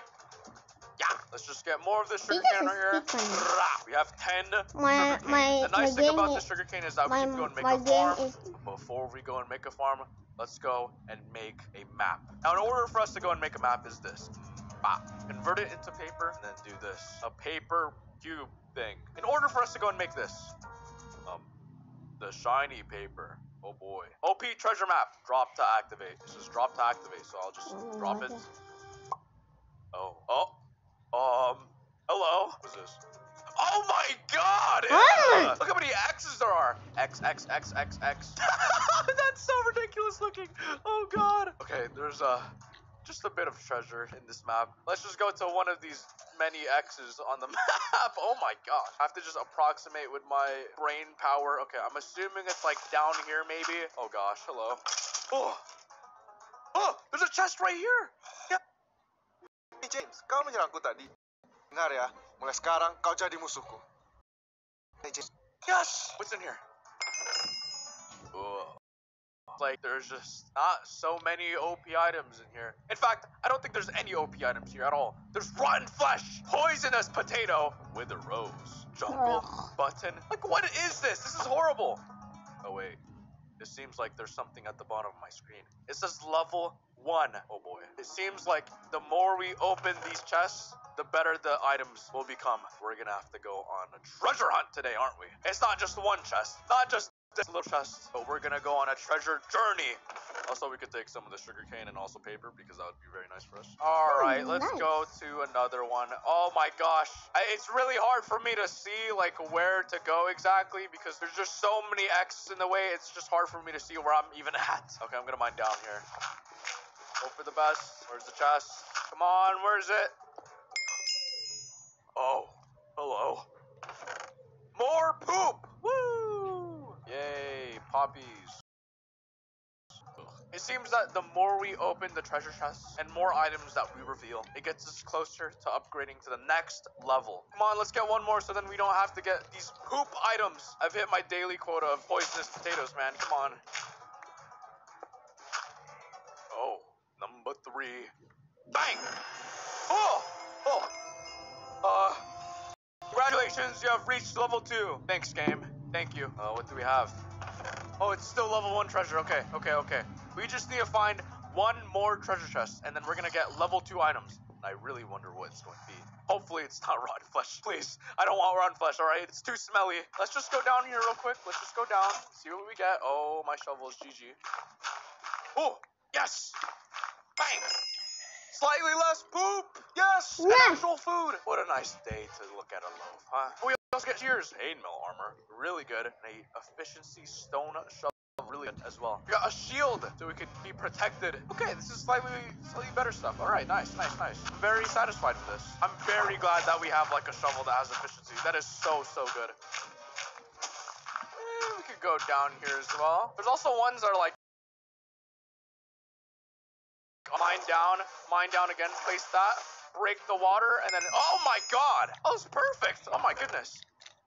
Speaker 7: Yeah, let's just get more of this sugar
Speaker 1: cane
Speaker 7: right here.
Speaker 1: can speak on
Speaker 7: Rah, We have 10
Speaker 1: My- my-
Speaker 7: the nice
Speaker 1: my
Speaker 7: thing about
Speaker 1: is-
Speaker 7: sugar cane is that
Speaker 1: My,
Speaker 7: we can go and make a farm.
Speaker 1: is
Speaker 7: Before we go and make a farm, let's go and make a map. Now, in order for us to go and make a map is this. Bah. Convert it into paper and then do this. A paper cube thing. In order for us to go and make this, um, the shiny paper. Oh boy. OP treasure map. Drop to activate. This is drop to activate, so I'll just
Speaker 1: Oh,
Speaker 7: drop it. Oh. Oh. Um. Hello. What's this? Oh my god!
Speaker 1: Oh.
Speaker 7: Yeah! Look how many X's there are. X, X, X, X, X. That's so ridiculous looking. Oh god. Okay, there's uh, just a bit of treasure in this map. Let's just go to one of these many X's on the map. Oh my god. I have to just approximate with my brain power. Okay, I'm assuming it's like down here maybe. Oh gosh, hello. Oh. Oh, there's a chest right here. Yeah.
Speaker 6: Hey James, kau menyerangku tadi. Dengar ya, mulai sekarang kau jadi musuhku. Hey James,
Speaker 7: Yes! What's in here? Like, there's just not so many OP items in here. In fact, I don't think there's any OP items here at all. There's rotten flesh, poisonous potato, wither rose, jungle button. Like, what is this? This is horrible. Oh, wait. It seems like there's something at the bottom of my screen. It says level one. Oh boy. It seems like the more we open these chests, the better the items will become. We're gonna have to go on a treasure hunt today, aren't we? It's not just one chest, not just this little chest, but we're gonna go on a treasure journey. Also, we could take some of the sugar cane and also paper because that would be very nice for us. All right, let's
Speaker 1: nice.
Speaker 7: go to another one. Oh my gosh, it's really hard for me to see like where to go exactly because there's just so many X's in the way. It's just hard for me to see where I'm even at. Okay, I'm gonna mine down here. Hope for the best. Where's the chest? Come on, where's it? Oh, hello. More poop! Poppies. It seems that the more we open the treasure chests and more items that we reveal, it gets us closer to upgrading to the next level. Come on, let's get one more so then we don't have to get these poop items. I've hit my daily quota of poisonous potatoes, man. Come on. Oh, number three. Bang! Oh! Oh! Uh, congratulations, you have reached level two. Thanks, game. Thank you. Uh, what do we have? Oh, it's still level one treasure. Okay, okay, okay. We just need to find one more treasure chest, and then we're gonna get level two items. I really wonder what it's going to be. Hopefully, it's not rotten flesh. Please, I don't want rotten flesh. All right, it's too smelly. Let's just go down here real quick. Let's just go down, see what we get. Oh, my shovel is GG. Oh, yes. Bang! Slightly less poop. Yes. and actual food. What a nice day to look at a loaf, huh? We also get cheers. Chainmail armor, really good. And a efficiency stone shovel. Really good as well. We got a shield so we can be protected. Okay, this is slightly slightly better stuff. All right, nice, nice, nice. I'm very satisfied with this. I'm very glad that we have like a shovel that has efficiency. That is so so good. Eh, we could go down here as well. There's also ones that are like mine down, mine down again, place that, break the water, and then oh my god! That was perfect! Oh my goodness.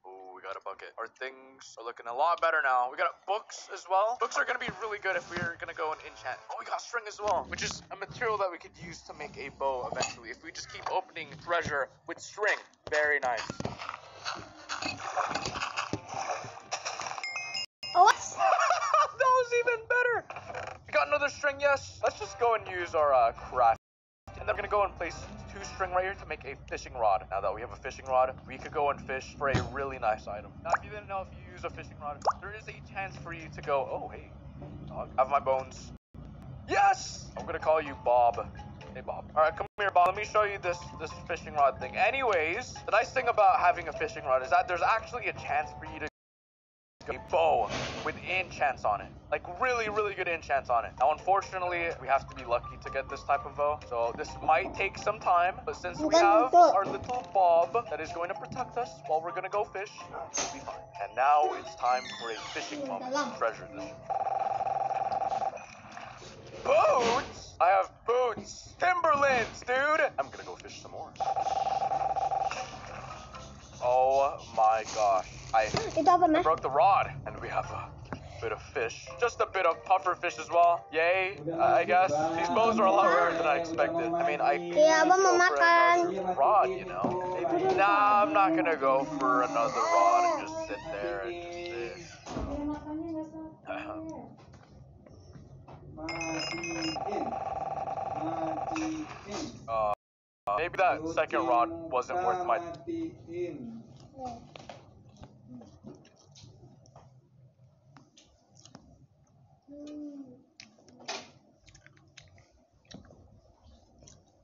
Speaker 7: Oh, we got a bucket. Our things are looking a lot better now. We got books as well. Books are gonna be really good if we're gonna go and enchant. Oh, we got string as well, which is a material that we could use to make a bow eventually. If we just keep opening treasure with string. Very nice.
Speaker 1: Oh, what?
Speaker 7: that was even better. We got another string, yes. Let's just go and use our uh, craft. We're gonna go and place two string right here to make a fishing rod. Now that we have a fishing rod, we could go and fish for a really nice item. Now, if you didn't know if you use a fishing rod, there is a chance for you to go, oh, hey, dog, have my bones. Yes! I'm gonna call you Bob. Hey, Bob. All right, come here, Bob. Let me show you this this fishing rod thing. Anyways, the nice thing about having a fishing rod is that there's actually a chance for you to a bow with enchants on it. Like really, really good enchants on it. Now, unfortunately, we have to be lucky to get this type of bow. So this might take some time, but since we have our little Bob that is going to protect us while we're gonna go fish, we'll be fine. And now it's time for a fishing moment. Treasure this. Boots? I have boots. Timberlands, dude. I'm gonna go fish some more. Oh my gosh. I
Speaker 1: Ito apa, ma?
Speaker 7: broke the rod, and we have a bit of fish. Just a bit of puffer fish as well. Yay, I guess. These bows are a lot rarer than I expected. I mean, I could
Speaker 1: Kaya ba
Speaker 7: go for another rod, you know? Maybe. Nah, I'm not gonna go for another rod and just sit there and just fish.
Speaker 8: Matiin. Matiin.
Speaker 7: Uh, maybe that second rod wasn't worth my.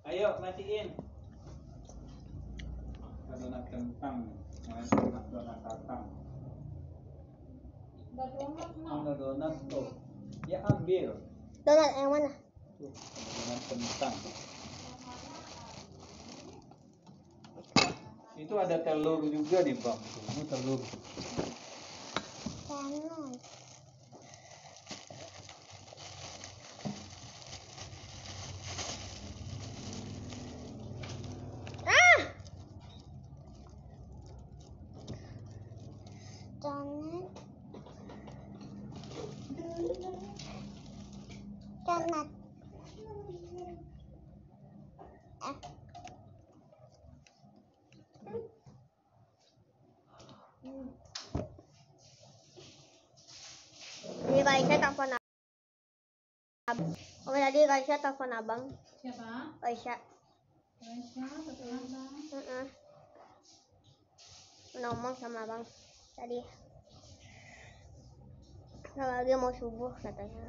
Speaker 8: Ayo, matiin. Donat kentang. Donat donat kentang. Ano donat to? Ya ambil.
Speaker 1: Donat yang mana?
Speaker 8: Tuh, donat kentang. Itu ada telur juga nih bang. Tuh, Ini telur.
Speaker 1: Panas. Raisa telepon abang. Siapa? Raisa Raisa telepon abang
Speaker 3: uh
Speaker 1: -uh. ngomong sama abang. Tadi. Kalau lagi mau subuh katanya.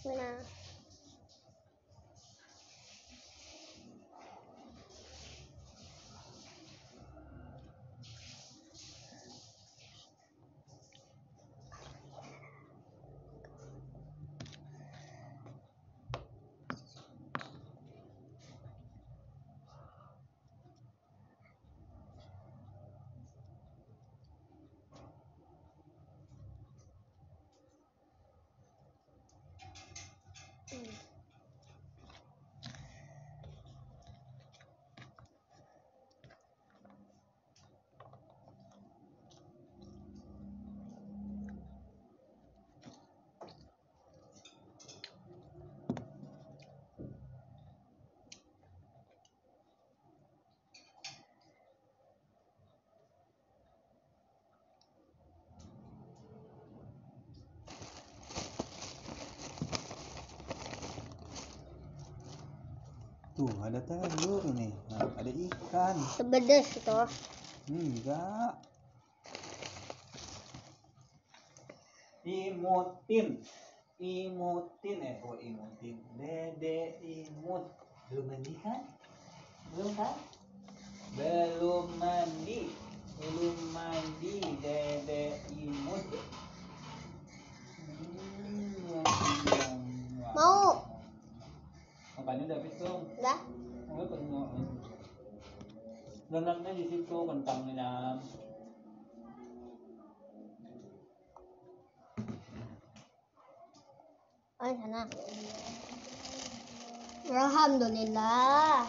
Speaker 1: Benar
Speaker 8: Tuh, ada telur nih. Nah, ada ikan.
Speaker 1: Sebedes itu.
Speaker 8: Enggak. Imutin. imutin eh oh imutin dede imut belum mandi kan belum kan belum mandi belum mandi dede imut Hmm,
Speaker 1: Mau.
Speaker 8: Bạn đi đời biết không?
Speaker 9: Dạ Không biết còn ngọt nữa Lần lần đấy thì xin cô còn tầng này là Ôi thằng à Alhamdulillah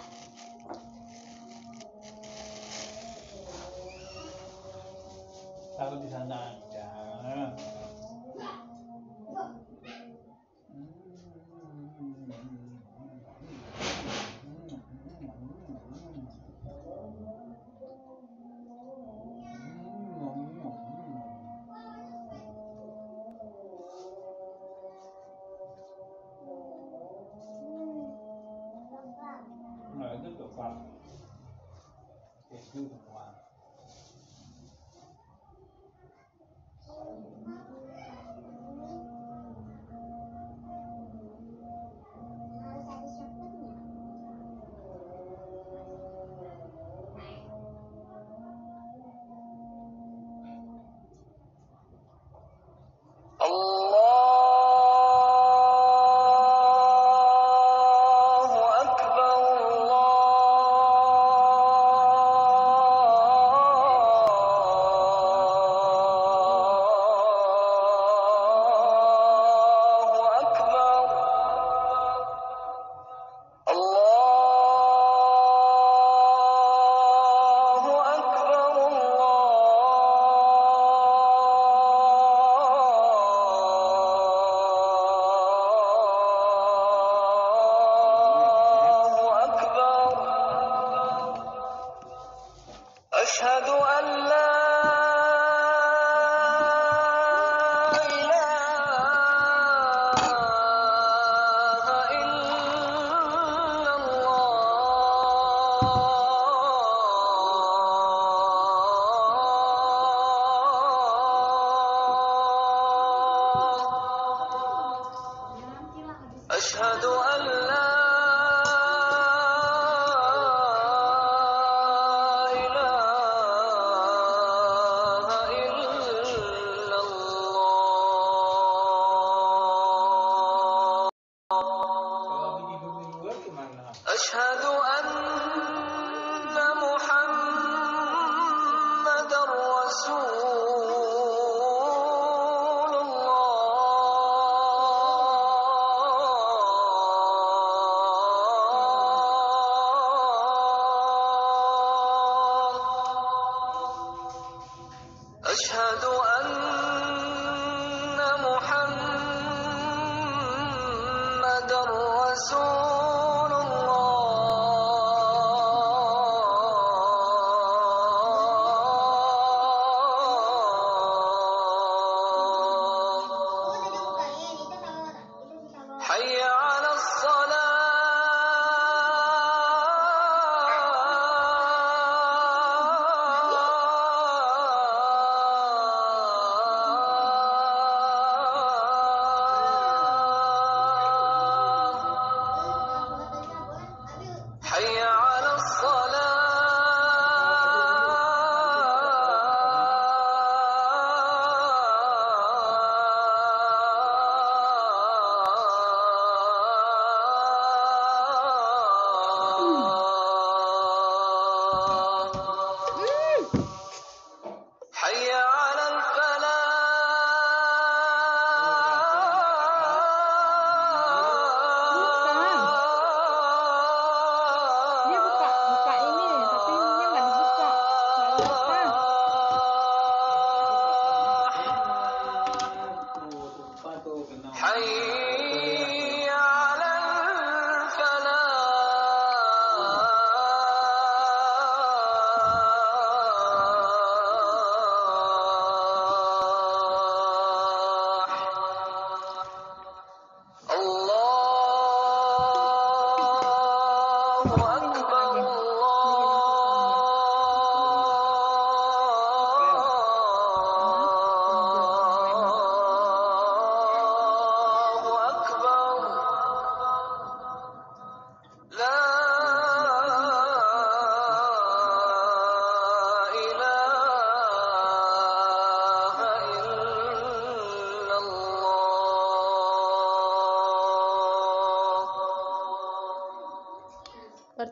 Speaker 8: Kalau di
Speaker 9: sana, ya.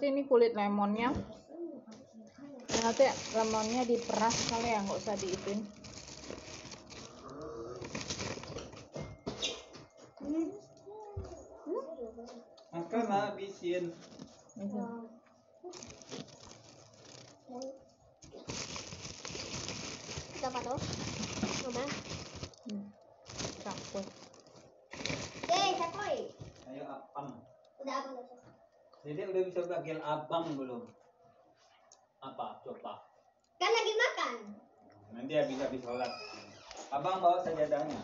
Speaker 3: Ini kulit lemonnya. Nanti lemonnya diperas kali ya, nggak usah diituin.
Speaker 8: Makan lah, habisin.
Speaker 3: Gitu.
Speaker 9: Itu apa tuh? Coba.
Speaker 3: Hmm. Campur.
Speaker 9: Eh, capoy.
Speaker 8: Ayo apang.
Speaker 9: Udah apa tuh?
Speaker 8: Jadi udah bisa panggil abang belum? Apa? Coba.
Speaker 9: Kan lagi makan.
Speaker 8: Nanti habis-habis sholat. Abang bawa sajadahnya.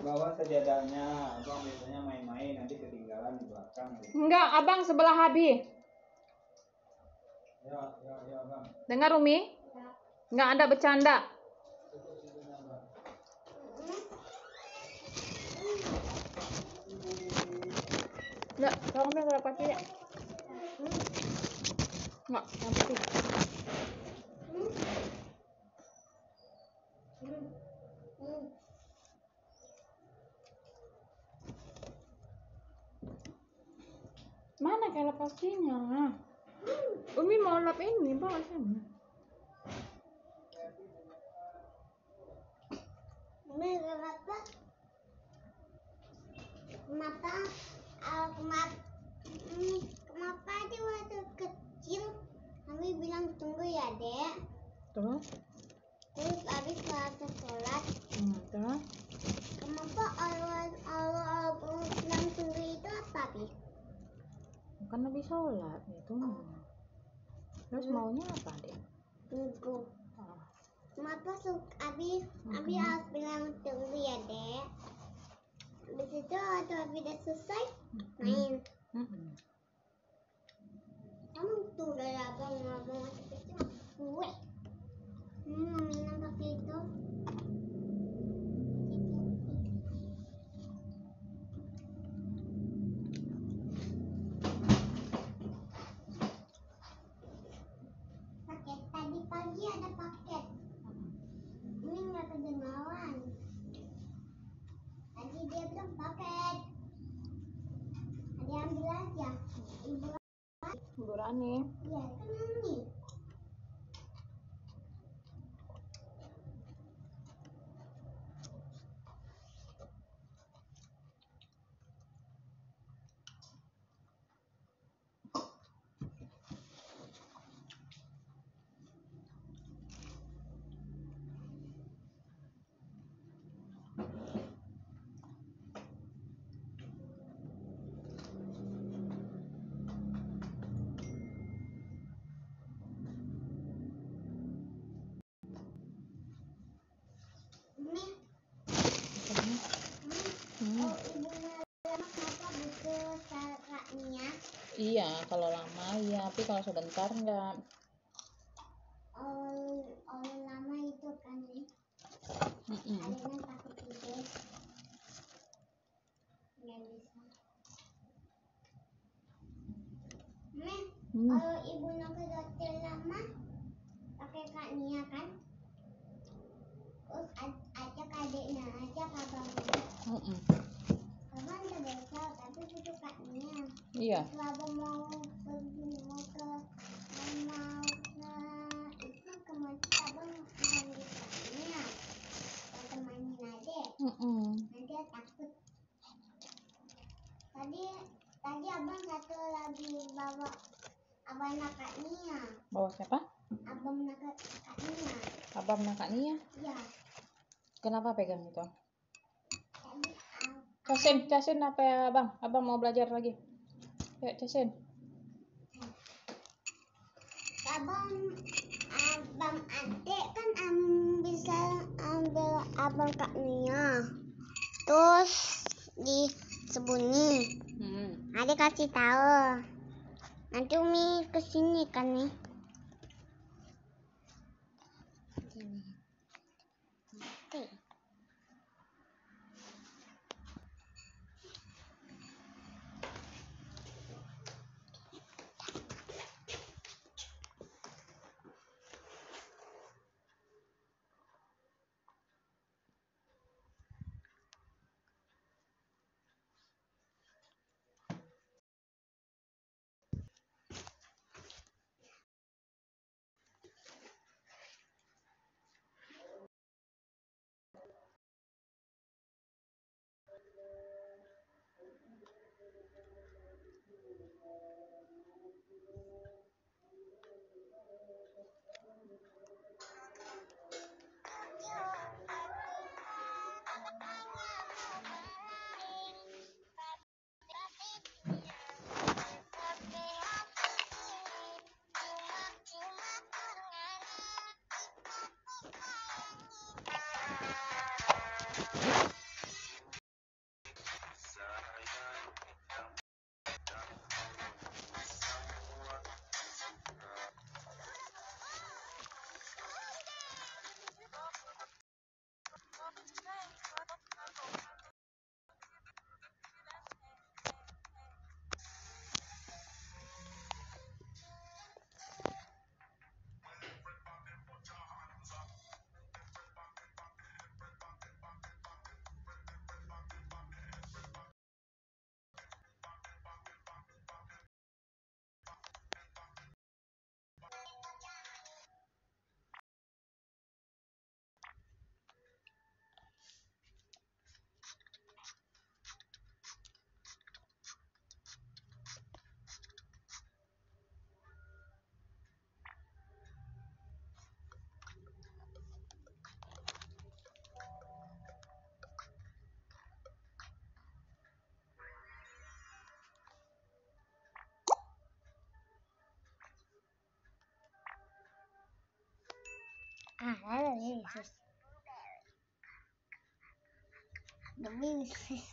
Speaker 8: Bawa sajadahnya. Abang biasanya main-main nanti ketinggalan di belakang.
Speaker 3: Enggak, abang sebelah Habi.
Speaker 8: Ya, ya, ya, bang.
Speaker 3: Dengar Umi? Enggak ada bercanda. Enggak, tolong ambil berapa tidak? Enggak, yang putih. Mana kayak pastinya? Umi mau lap ini, bawa sana.
Speaker 9: Ini kenapa? Kenapa? kenapa? Aja waktu kecil kami bilang tunggu ya dek.
Speaker 3: Terus?
Speaker 9: Terus habis waktu sholat,
Speaker 3: Hmm, terus?
Speaker 9: kenapa Allah Allah bilang tunggu itu apa bi?
Speaker 3: Kan habis sholat itu. Terus maunya apa deh?
Speaker 9: Tunggu.
Speaker 3: Ah,
Speaker 9: Kenapa suka abi abi
Speaker 3: Mhm.
Speaker 9: harus bilang tunggu ya dek? Habis itu waktu abi udah selesai main.
Speaker 3: mm-mm.
Speaker 9: Kamu tuh dari abang abang masih kecil gue. Hmm, minum pakai itu. Pagi ada paket. Ini nggak kedengaran. Tadi dia bilang paket. Ada ambil aja. Ibu
Speaker 3: Bu Rani.
Speaker 9: Iya, kan ini. Ini,
Speaker 3: Hmm.
Speaker 9: oh ibunya lama kenapa buku kakaknya?
Speaker 3: Iya, kalau lama iya, tapi kalau sebentar enggak.
Speaker 9: Oh, oh lama itu kan nih.
Speaker 3: Mm-mm.
Speaker 9: Adanya takut tidur. Nggak bisa. Nih,
Speaker 3: Hmm.
Speaker 9: kalau ibunya ke dokter lama, pakai kak Nia kan? Terus ajak adiknya, ajak abangnya. Abang udah tapi butuh kak Nia.
Speaker 3: Iya.
Speaker 9: Kalau mau pergi mau ke mau ke itu ke masjid abang panggil kakaknya mau temanin adik
Speaker 3: Mm-mm.
Speaker 9: nanti dia takut tadi tadi abang satu lagi bawa abang kakaknya
Speaker 3: Bawa siapa?
Speaker 9: abang nak- kakaknya
Speaker 3: Nia.
Speaker 9: iya
Speaker 3: Kenapa pegang itu? Casin, casin apa ya abang? Abang mau belajar lagi. Yuk, casin.
Speaker 9: abang abang adik kan am, bisa ambil abang kakaknya terus disembunyi
Speaker 3: Hmm.
Speaker 9: adik kasih tahu nanti umi ke sini kan nih Ah, that is just the music.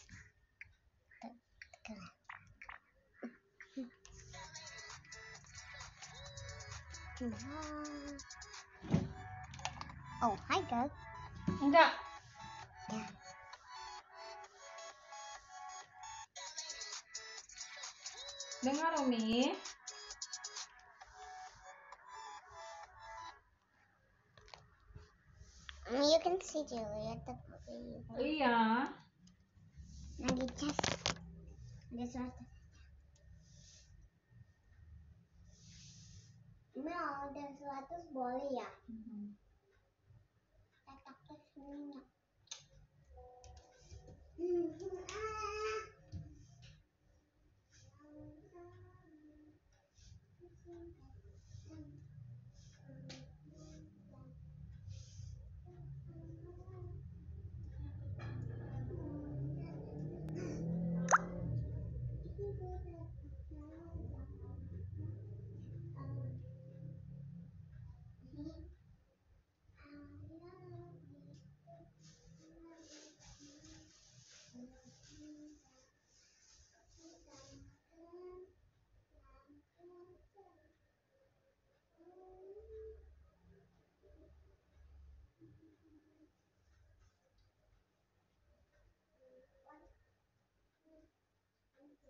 Speaker 9: Oh, hi, Doug.
Speaker 3: Enggak.
Speaker 9: Ya.
Speaker 3: Dengar Umi.
Speaker 9: si ya, Juliet
Speaker 3: Iya.
Speaker 9: Lagi cas. Ada satu. mau ada seratus boleh ya?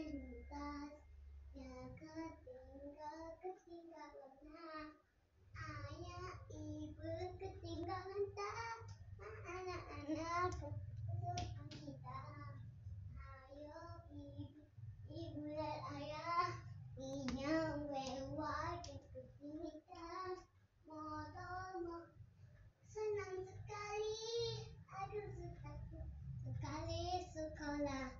Speaker 9: Nentas Ya ketinggal Ketinggalan tak Ayah ibu ketinggalan tak Anak-anak kesukaan kita Ayo ibu Ibu dan ayah Minyak lewat Ikuti kita Motor mo Senang sekali Aduh suka sekali sekolah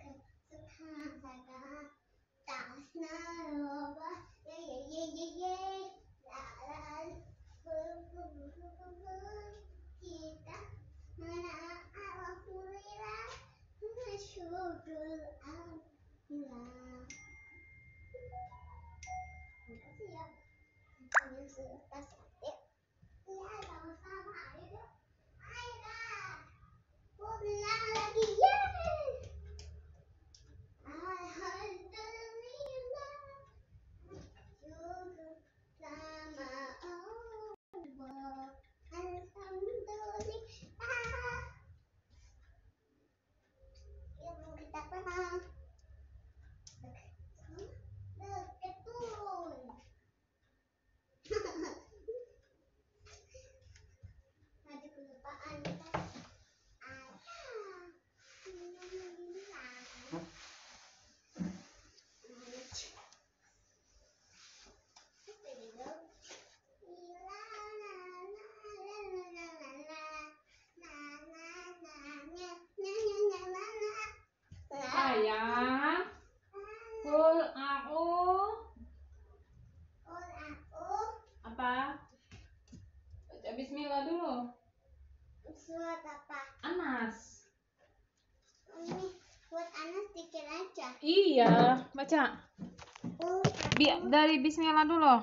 Speaker 9: That's
Speaker 3: Mom. baca.
Speaker 1: Oh,
Speaker 3: Bi dari bismillah dulu.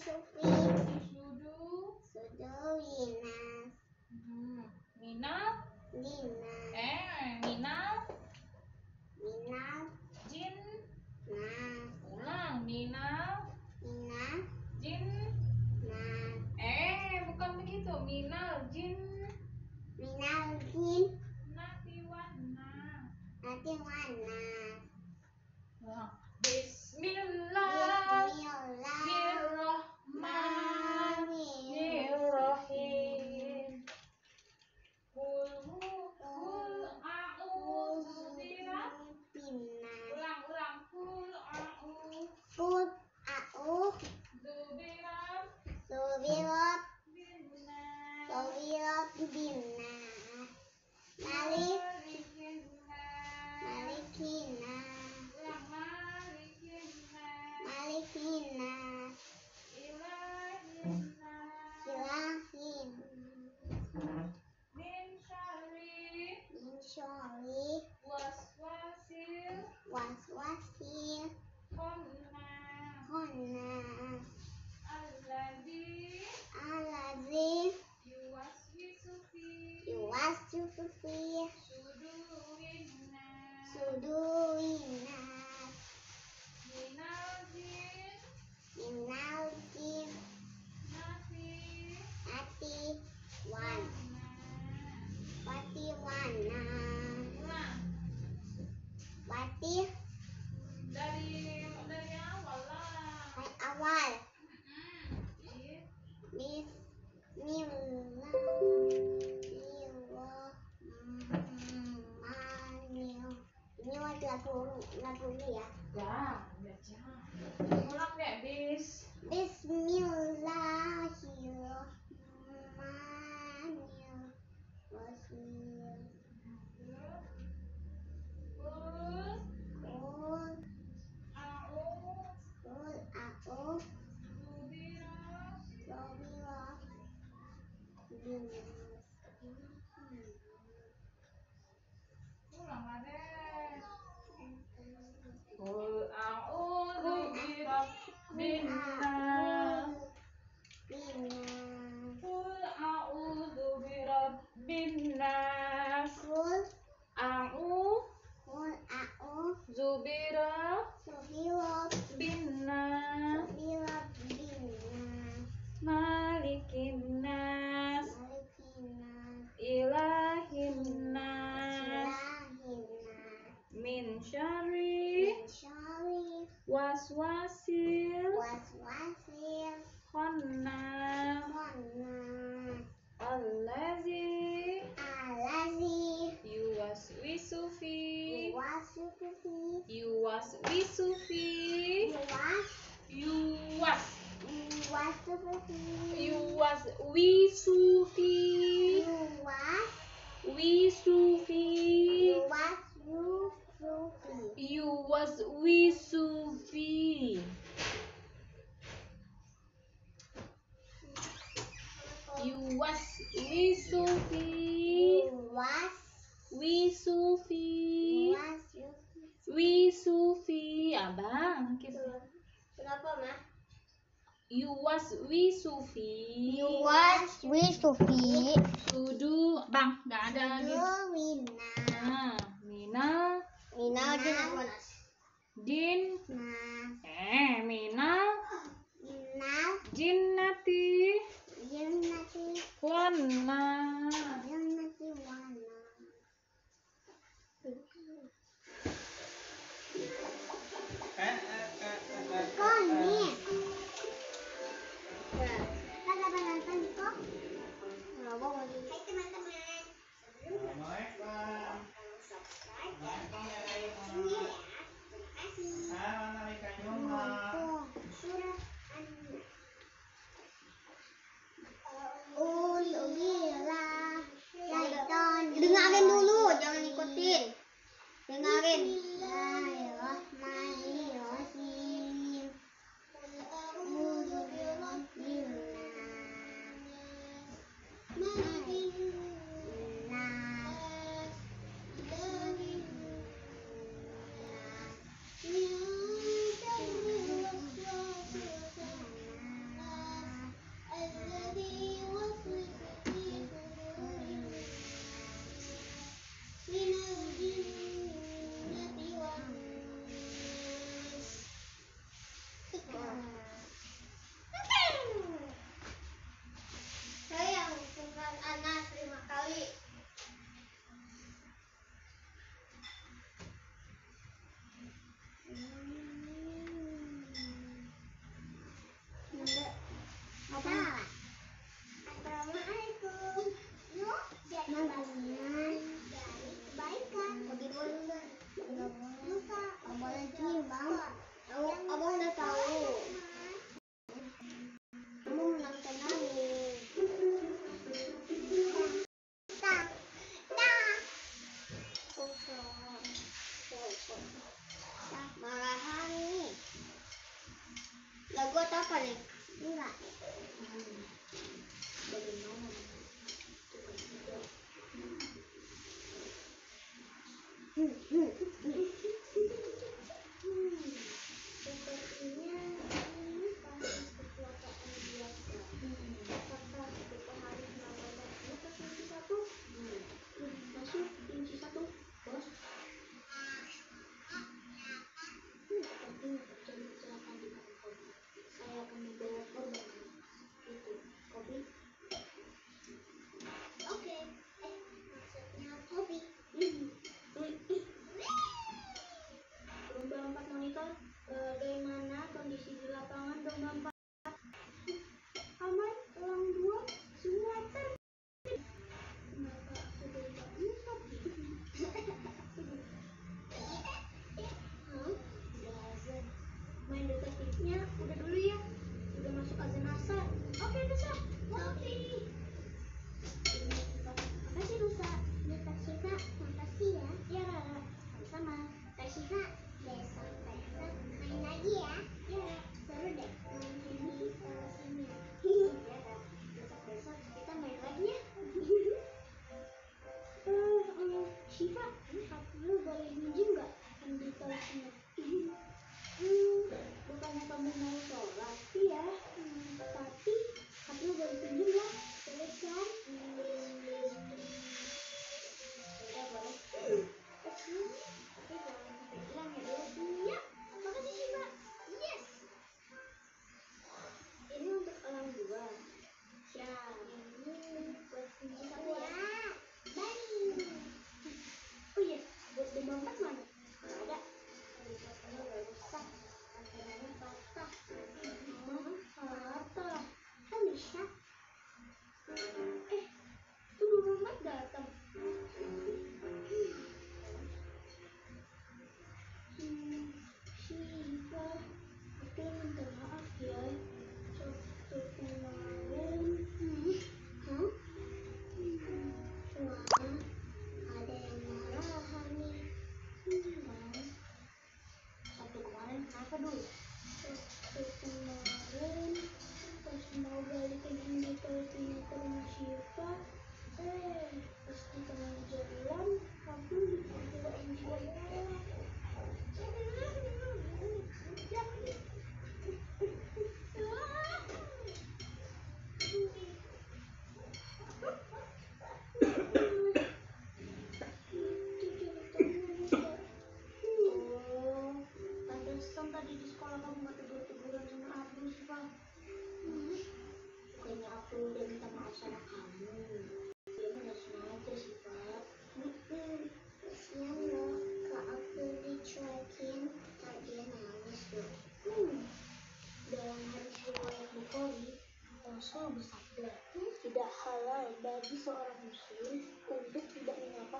Speaker 3: Sufi.
Speaker 1: Sudu.
Speaker 3: Sudu
Speaker 1: Minat.
Speaker 3: Hmm.
Speaker 10: Minat. Minat.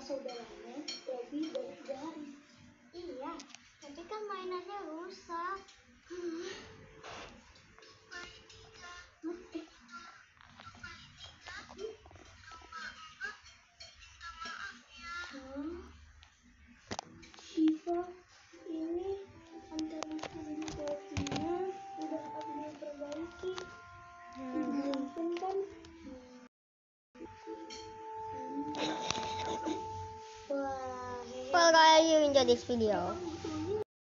Speaker 10: sobre Enjoyed this video.